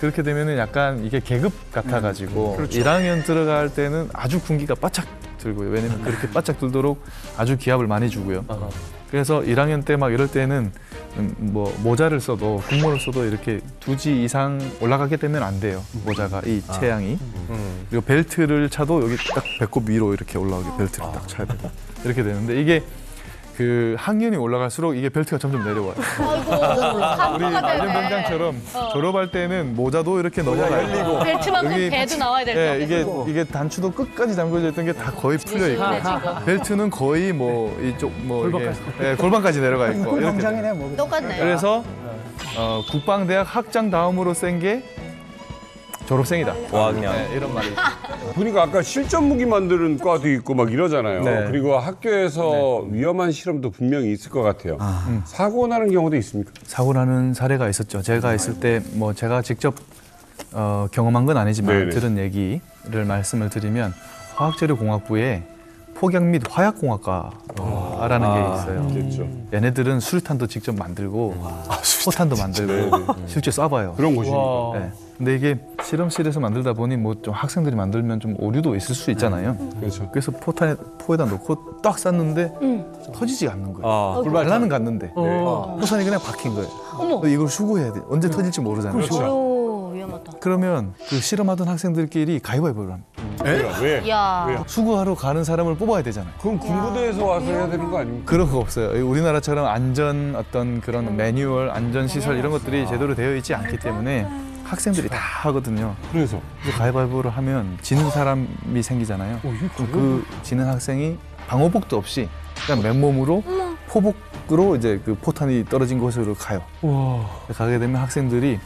그렇게 되면은 약간 이게 계급 같아가지고 1학년 들어갈 때는 아주 군기가 바짝 들고요. 왜냐면 그렇게 바짝 들도록 아주 기합을 많이 주고요. 그래서 1학년 때 막 이럴 때는 음, 뭐 모자를 써도 국모를 써도 이렇게 두지 이상 올라가게 되면 안 돼요. 모자가 이 체양이. 그리고 벨트를 차도 여기 딱 배꼽 위로 이렇게 올라오게 벨트를 딱 차야 되고 이렇게 되는데 이게 그 학년이 올라갈수록 이게 벨트가 점점 내려와요. 우리 안전병장처럼 졸업할 때는 모자도 이렇게 넘어가 열리고 벨트만큼 배도 나와야 될 예, 거. 이게 이게 단추도 끝까지 잠궈져 있던 게 다 거의 풀려 있고 벨트는 거의 뭐 이쪽 뭐 이게 예, 골반까지 내려가 있고 이렇게 병장이네 뭐. 똑같네. 그래서 어, 국방대학 학장 다음으로 센 게 졸업생이다. 와 그냥 네, 이런 말이. 보니까 아까 실전 무기 만드는 과도 있고 막 이러잖아요. 네. 그리고 학교에서 위험한 실험도 분명히 있을 것 같아요. 사고 나는 경우도 있습니까? 사고 나는 사례가 있었죠. 제가 있을 때 뭐 제가 직접 어, 경험한 건 아니지만 네네. 들은 얘기를 말씀을 드리면 화학재료공학부에 폭약 및 화약공학과라는 게 있어요. 그렇죠. 얘네들은 수류탄도 직접 만들고 포탄도 만들고 실제 쏴봐요. 그런 곳이. 네. 근데 이게 실험실에서 만들다 보니 뭐 좀 학생들이 만들면 좀 오류도 있을 수 있잖아요. 그렇죠. 그래서 포탄에 포에다 놓고 딱 쐈는데 터지지가 않는 거예요. 아, 발라는 갔는데 포탄이 그냥 박힌 거예요. 어머. 이걸 수거해야 돼. 언제 터질지 모르잖아요. 오, 위험하다. 그러면 그 실험하던 학생들끼리 가위바위보를 합니다. 왜? 야. 수거하러 가는 사람을 뽑아야 되잖아요. 그럼 군부대에서 와서 해야 되는 거 아닙니까? 그런 거 없어요. 우리나라처럼 안전 어떤 그런 매뉴얼, 안전 시설 이런 것들이 제대로 되어 있지 않기 때문에 학생들이 다 하거든요. 그래서 그래서 가위바위보를 하면 지는 사람이 생기잖아요. 그럼 그 지는 학생이 방호복도 없이 그냥 맨몸으로 포복을 으로 이제 그 포탄이 떨어진 곳으로 가요. 가게 되면 학생들이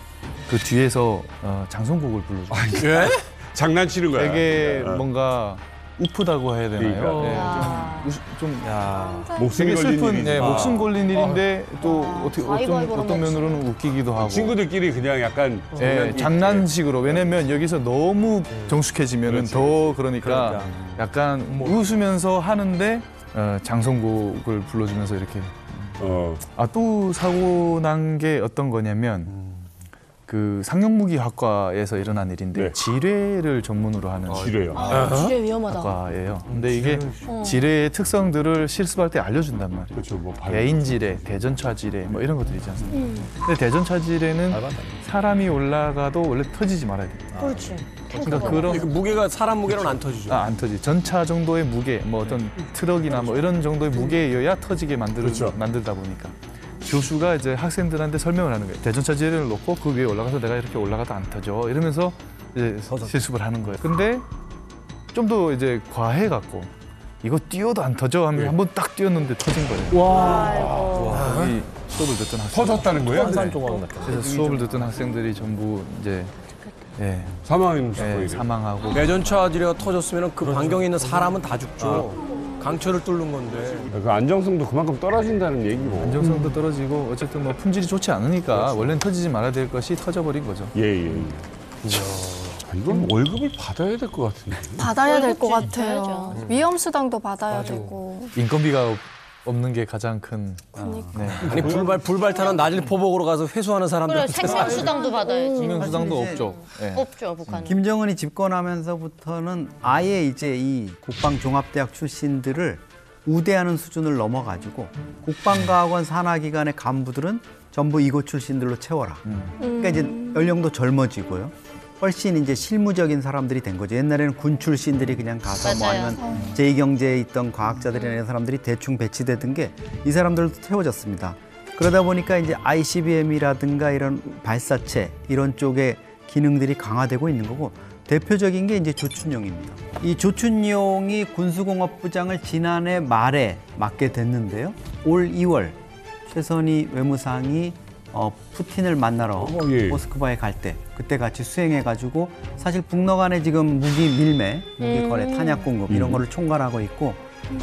그 뒤에서 어, 장송곡을 불러줘요. 예? 장난치는 거야. 되게 어. 뭔가 우프다고 해야 되나요? 그러니까. 네, 좀, 우스- 좀 야, 목숨이 되게 걸린 슬픈. 네, 목숨 걸린 일인데 또 아, 어떻게 아이고, 어떤 아이고, 어떤 목숨. 면으로는 웃기기도 하고 친구들끼리 그냥 약간 예, 장난기 장난식으로 왜냐면 여기서 너무 정숙해지면은 그렇지, 더 그러니까, 그러니까. 약간 웃으면서 하는데 어, 장송곡을 불러주면서 이렇게 어. 아또 사고 난 게 어떤 거냐면 그 상용무기학과에서 일어난 일인데 네. 지뢰를 전문으로 하는 지뢰요. 아, 지뢰 위험하다. 학과예요. 근데 이게 어. 지뢰의 특성들을 실습할 때 알려준단 말이에요. 그렇죠. 뭐 발- 개인 지뢰, 대전차 지뢰 뭐 이런 것들이 있지 않습니까? 음. 근데 대전차 지뢰는 사람이 올라가도 원래 터지지 말아야 돼요. 그렇지. 그러니까 그런 그 무게가 사람 무게로는 안 터지죠. 아, 안 터지. 전차 정도의 무게, 뭐 어떤 트럭이나 뭐 이런 정도의 무게여야 터지게 만들, 그렇죠. 만들다 보니까. 교수가 이제 학생들한테 설명을 하는 거예요. 대전차 지뢰를 놓고 그 위에 올라가서 내가 이렇게 올라가도 안 터져. 이러면서 이제 실습을 하는 거예요. 근데 좀 더 이제 과해 갖고 이거 뛰어도 안 터져 하면 네. 한번 딱 뛰었는데 터진 거예요. 와. 거기 수업을 듣던 학생. 터졌다는 거예요? 한산 조각 났다. 그래서 수업을 듣던 학생들이 전부 이제 예, 사망인 예, 사망하고 내전차 지뢰가 터졌으면 그 반경에 있는 사람은 다 죽죠. 강철을 뚫는 건데. 그 안정성도 그만큼 떨어진다는 얘기고. 안정성도 떨어지고 어쨌든 뭐 품질이 좋지 않으니까 원래는 터지지 말아야 될 것이 터져버린 거죠. 예, 예. 예. 아, 이건 월급을 받아야 될 것 같은데. 받아야 될 것 월급 같아요. 줘야죠. 위험 수당도 받아야 되고. 인건비가 없- 없는 게 가장 큰. 네. 아니 불발 불발탄은 낮을 포복으로 가서 회수하는 사람들. 그래 생명수당도 받아야지. 생명수당도 이제 없죠. 예. 없죠 북한. 김정은이 집권하면서부터는 아예 이제 이 국방종합대학 출신들을 우대하는 수준을 넘어가지고 국방과학원 산하기관의 간부들은 전부 이곳 출신들로 채워라. 그러니까 이제 연령도 젊어지고요. 훨씬 이제 실무적인 사람들이 된 거죠. 옛날에는 군 출신들이 그냥 가서 뭐 맞아요. 아니면 제2경제에 있던 과학자들이나 이런 사람들이 대충 배치되던 게 이 사람들도 태워졌습니다. 그러다 보니까 이제 ICBM이라든가 이런 발사체 이런 쪽의 기능들이 강화되고 있는 거고 대표적인 게 이제 조춘용입니다. 이 조춘용이 군수공업부장을 지난해 말에 맡게 됐는데요. 올 2월 최선희 외무상이 어, 푸틴을 만나러 예. 모스크바에 갈 때 그때 같이 수행해가지고 사실 북러 간에 지금 무기 밀매, 무기 거래, 탄약 공급 이런 거를 총괄하고 있고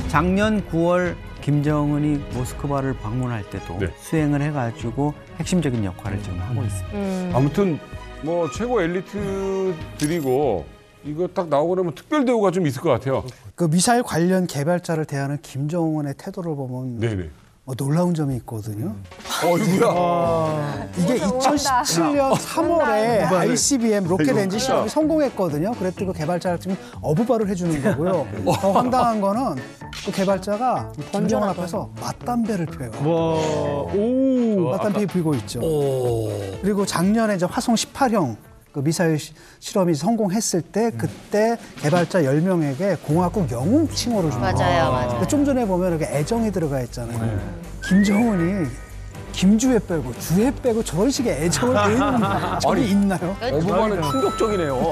작년 9월 김정은이 모스크바를 방문할 때도 네. 수행을 해가지고 핵심적인 역할을 지금 하고 있습니다. 음. 아무튼 뭐 최고 엘리트들이고 이거 딱 나오고 나면 특별 대우가 좀 있을 것 같아요. 그 미사일 관련 개발자를 대하는 김정은의 태도를 보면 네네. 뭐 놀라운 점이 있거든요. 어이구야. 이게 온다. 2017년 3월에 ICBM 로켓 이거 엔진. 시험이 성공했거든요. 그랬더니 그 개발자가 지금 어부바를 해주는 거고요. 더 황당한 거는 그 개발자가 이 김정은 앞에서 맞담배를 펴요. 맞담배 피고 있죠. 그리고 작년에 이제 화성 18형 그 미사일 시- 실험이 성공했을 때 그때 개발자 10명에게 공화국 영웅 칭호를 준 거예요. 맞아요, 맞아요. 좀 전에 보면 이렇게 애정이 들어가 있잖아요. 김정은이 김주회 빼고 주회 빼고 저런 식의 애정을 보이는 적이 있나요? 어부바는 충격적이네요.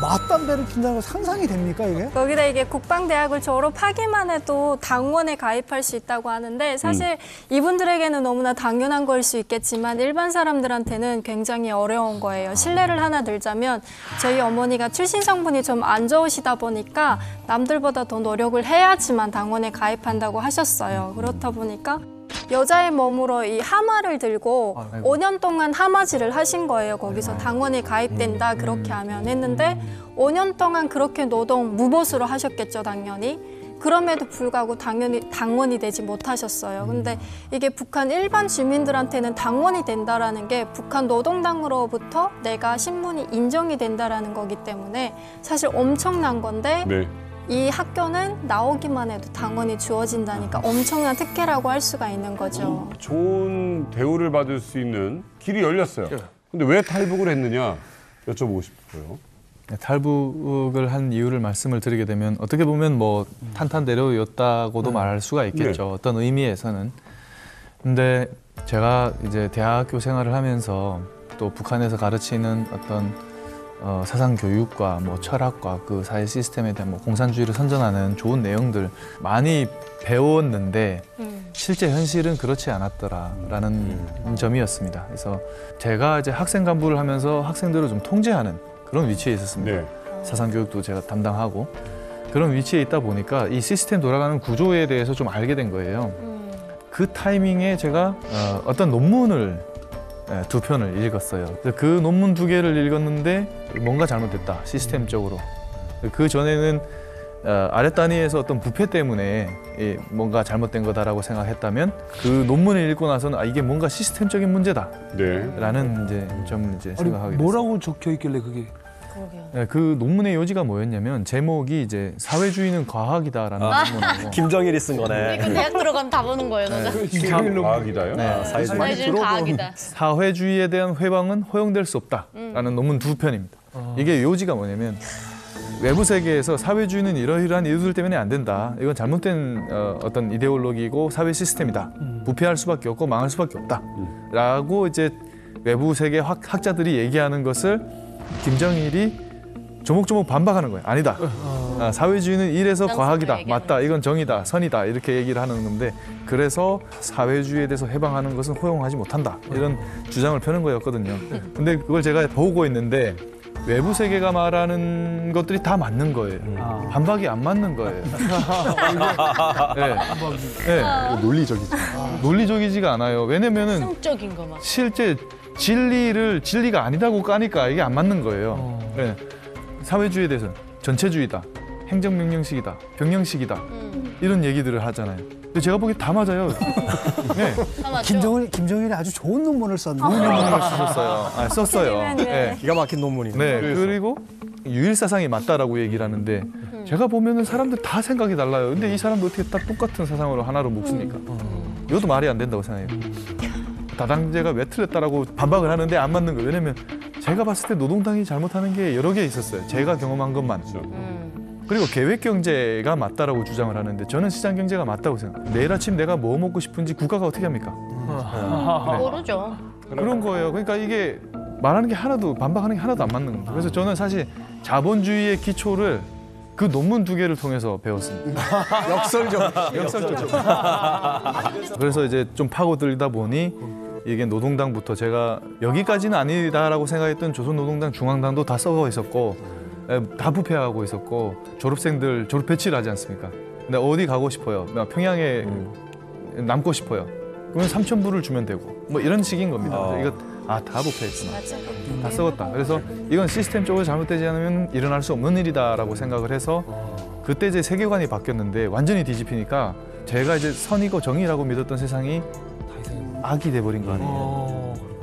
맞담배를 핀다는 거 상상이 됩니까 이게? 거기다 이게 국방대학을 졸업하기만 해도 당원에 가입할 수 있다고 하는데 사실 이분들에게는 너무나 당연한 걸 수 있겠지만 일반 사람들한테는 굉장히 어려운 거예요. 신뢰를 하나 들자면 저희 어머니가 출신 성분이 좀 안 좋으시다 보니까 남들보다 더 노력을 해야지만 당원에 가입한다고 하셨어요. 그렇다 보니까 여자의 몸으로 이 하마를 들고 5년 동안 하마질을 하신 거예요. 거기서 당원에 가입된다 그렇게 하면 했는데 5년 동안 그렇게 노동 무보수로 하셨겠죠, 당연히. 그럼에도 불구하고 당연히 당원이 되지 못하셨어요. 근데 이게 북한 일반 주민들한테는 당원이 된다라는 게 북한 노동당으로부터 내가 신분이 인정이 된다라는 거기 때문에 사실 엄청난 건데 네. 이 학교는 나오기만 해도 당원이 주어진다니까 엄청난 특혜라고 할 수가 있는 거죠. 좋은 대우를 받을 수 있는 길이 열렸어요. 근데 왜 탈북을 했느냐 여쭤보고 싶어요. 네, 탈북을 한 이유를 말씀을 드리게 되면 어떻게 보면 뭐 탄탄대로였다고도 말할 수가 있겠죠. 어떤 의미에서는. 근데 제가 이제 대학교 생활을 하면서 또 북한에서 가르치는 어떤 어, 사상 교육과 뭐 철학과 그 사회 시스템에 대한 뭐 공산주의를 선전하는 좋은 내용들 많이 배웠는데 실제 현실은 그렇지 않았더라라는 점이었습니다. 그래서 제가 이제 학생 간부를 하면서 학생들을 좀 통제하는 그런 위치에 있었습니다. 네. 사상 교육도 제가 담당하고 그런 위치에 있다 보니까 이 시스템 돌아가는 구조에 대해서 좀 알게 된 거예요. 그 타이밍에 제가 어, 어떤 논문을 예, 두 편을 읽었어요. 그 논문 두 개를 읽었는데 뭔가 잘못됐다 시스템적으로. 그 전에는 어, 아랫 단위에서 어떤 부패 때문에 예, 뭔가 잘못된 거다라고 생각했다면 그 논문을 읽고 나서는 아 이게 뭔가 시스템적인 문제다라는 이제 점을 이제 생각하게 됐어요. 뭐라고 적혀 있길래 그게? 네, 그 논문의 요지가 뭐였냐면 제목이 이제 사회주의는 과학이다라는 아, 논문이고 김정일이 쓴 거네. 그 대학 들어가면 다 보는 거예요, 너가. 과학이다요? 네, 사회주의. 사회주의는 과학이다. 사회주의에 대한 회방은 허용될 수 없다라는 논문 두 편입니다. 이게 요지가 뭐냐면 외부 세계에서 사회주의는 이러이러한 이유들 때문에 안 된다. 이건 잘못된 어, 어떤 이데올로기고 사회 시스템이다. 부패할 수밖에 없고 망할 수밖에 없다.라고 이제 외부 세계 학, 학자들이 얘기하는 것을 김정일이 조목조목 반박하는 거예요. 아니다. 아, 사회주의는 이래서 과학이다, 맞다, 이건 정의다, 선이다 이렇게 얘기를 하는 건데 그래서 사회주의에 대해서 해방하는 것은 허용하지 못한다 이런 주장을 펴는 거였거든요. 근데 그걸 제가 보고 있는데 외부 세계가 말하는 것들이 다 맞는 거예요. 반박이 안 맞는 거예요. 네. 네. 논리적이죠. 논리적이지가 않아요. 왜냐면은. 실제 진리를 진리가 아니다고 까니까 이게 안 맞는 거예요. 네. 사회주의에 대해서는 전체주의다, 행정명령식이다, 병령식이다 이런 얘기들을 하잖아요. 근데 제가 보기에 다 맞아요. 네. 김정일 김정일이 아주 좋은 논문을 썼네. 좋은 논문을 쓰셨어요. 아, 썼어요. 네. 기가 막힌 논문이. 네. 그리고 유일 사상이 맞다라고 얘기를 하는데 제가 보면은 사람들 다 생각이 달라요. 근데 이 사람도 어떻게 다 똑같은 사상으로 하나로 묶습니까? 이것도 말이 안 된다고 생각해요. 다당제가 왜 틀렸다라고 반박을 하는데 안 맞는 거예요. 왜냐면 제가 봤을 때 노동당이 잘못하는 게 여러 개 있었어요. 제가 경험한 것만. 그리고 계획 경제가 맞다라고 주장을 하는데 저는 시장 경제가 맞다고 생각해요. 내일 아침 내가 뭐 먹고 싶은지 국가가 어떻게 합니까? 네. 모르죠. 그런 거예요. 그러니까 이게 말하는 게 하나도 반박하는 게 하나도 안 맞는 겁니다. 그래서 저는 사실 자본주의의 기초를 그 논문 두 개를 통해서 배웠습니다. 역설적. 역설적. 그래서 이제 좀 파고들다 보니 이게 노동당부터 제가 여기까지는 아니다라고 생각했던 조선노동당 중앙당도 다 썩어 있었고 에, 다 부패하고 있었고 졸업생들 졸업 배치를 하지 않습니까? 근데 어디 가고 싶어요? 나 평양에 남고 싶어요. 그러면 3천 불을 주면 되고 뭐 이런 식인 겁니다. 이거 아다 부패했구나. 다 썩었다. 그래서 이건 시스템적으로 잘못되지 않으면 일어날 수 없는 일이다라고 생각을 해서 그때 제 세계관이 바뀌었는데 완전히 뒤집히니까 제가 이제 선이고 정의라고 믿었던 세상이 악이 돼버린 거 아니에요.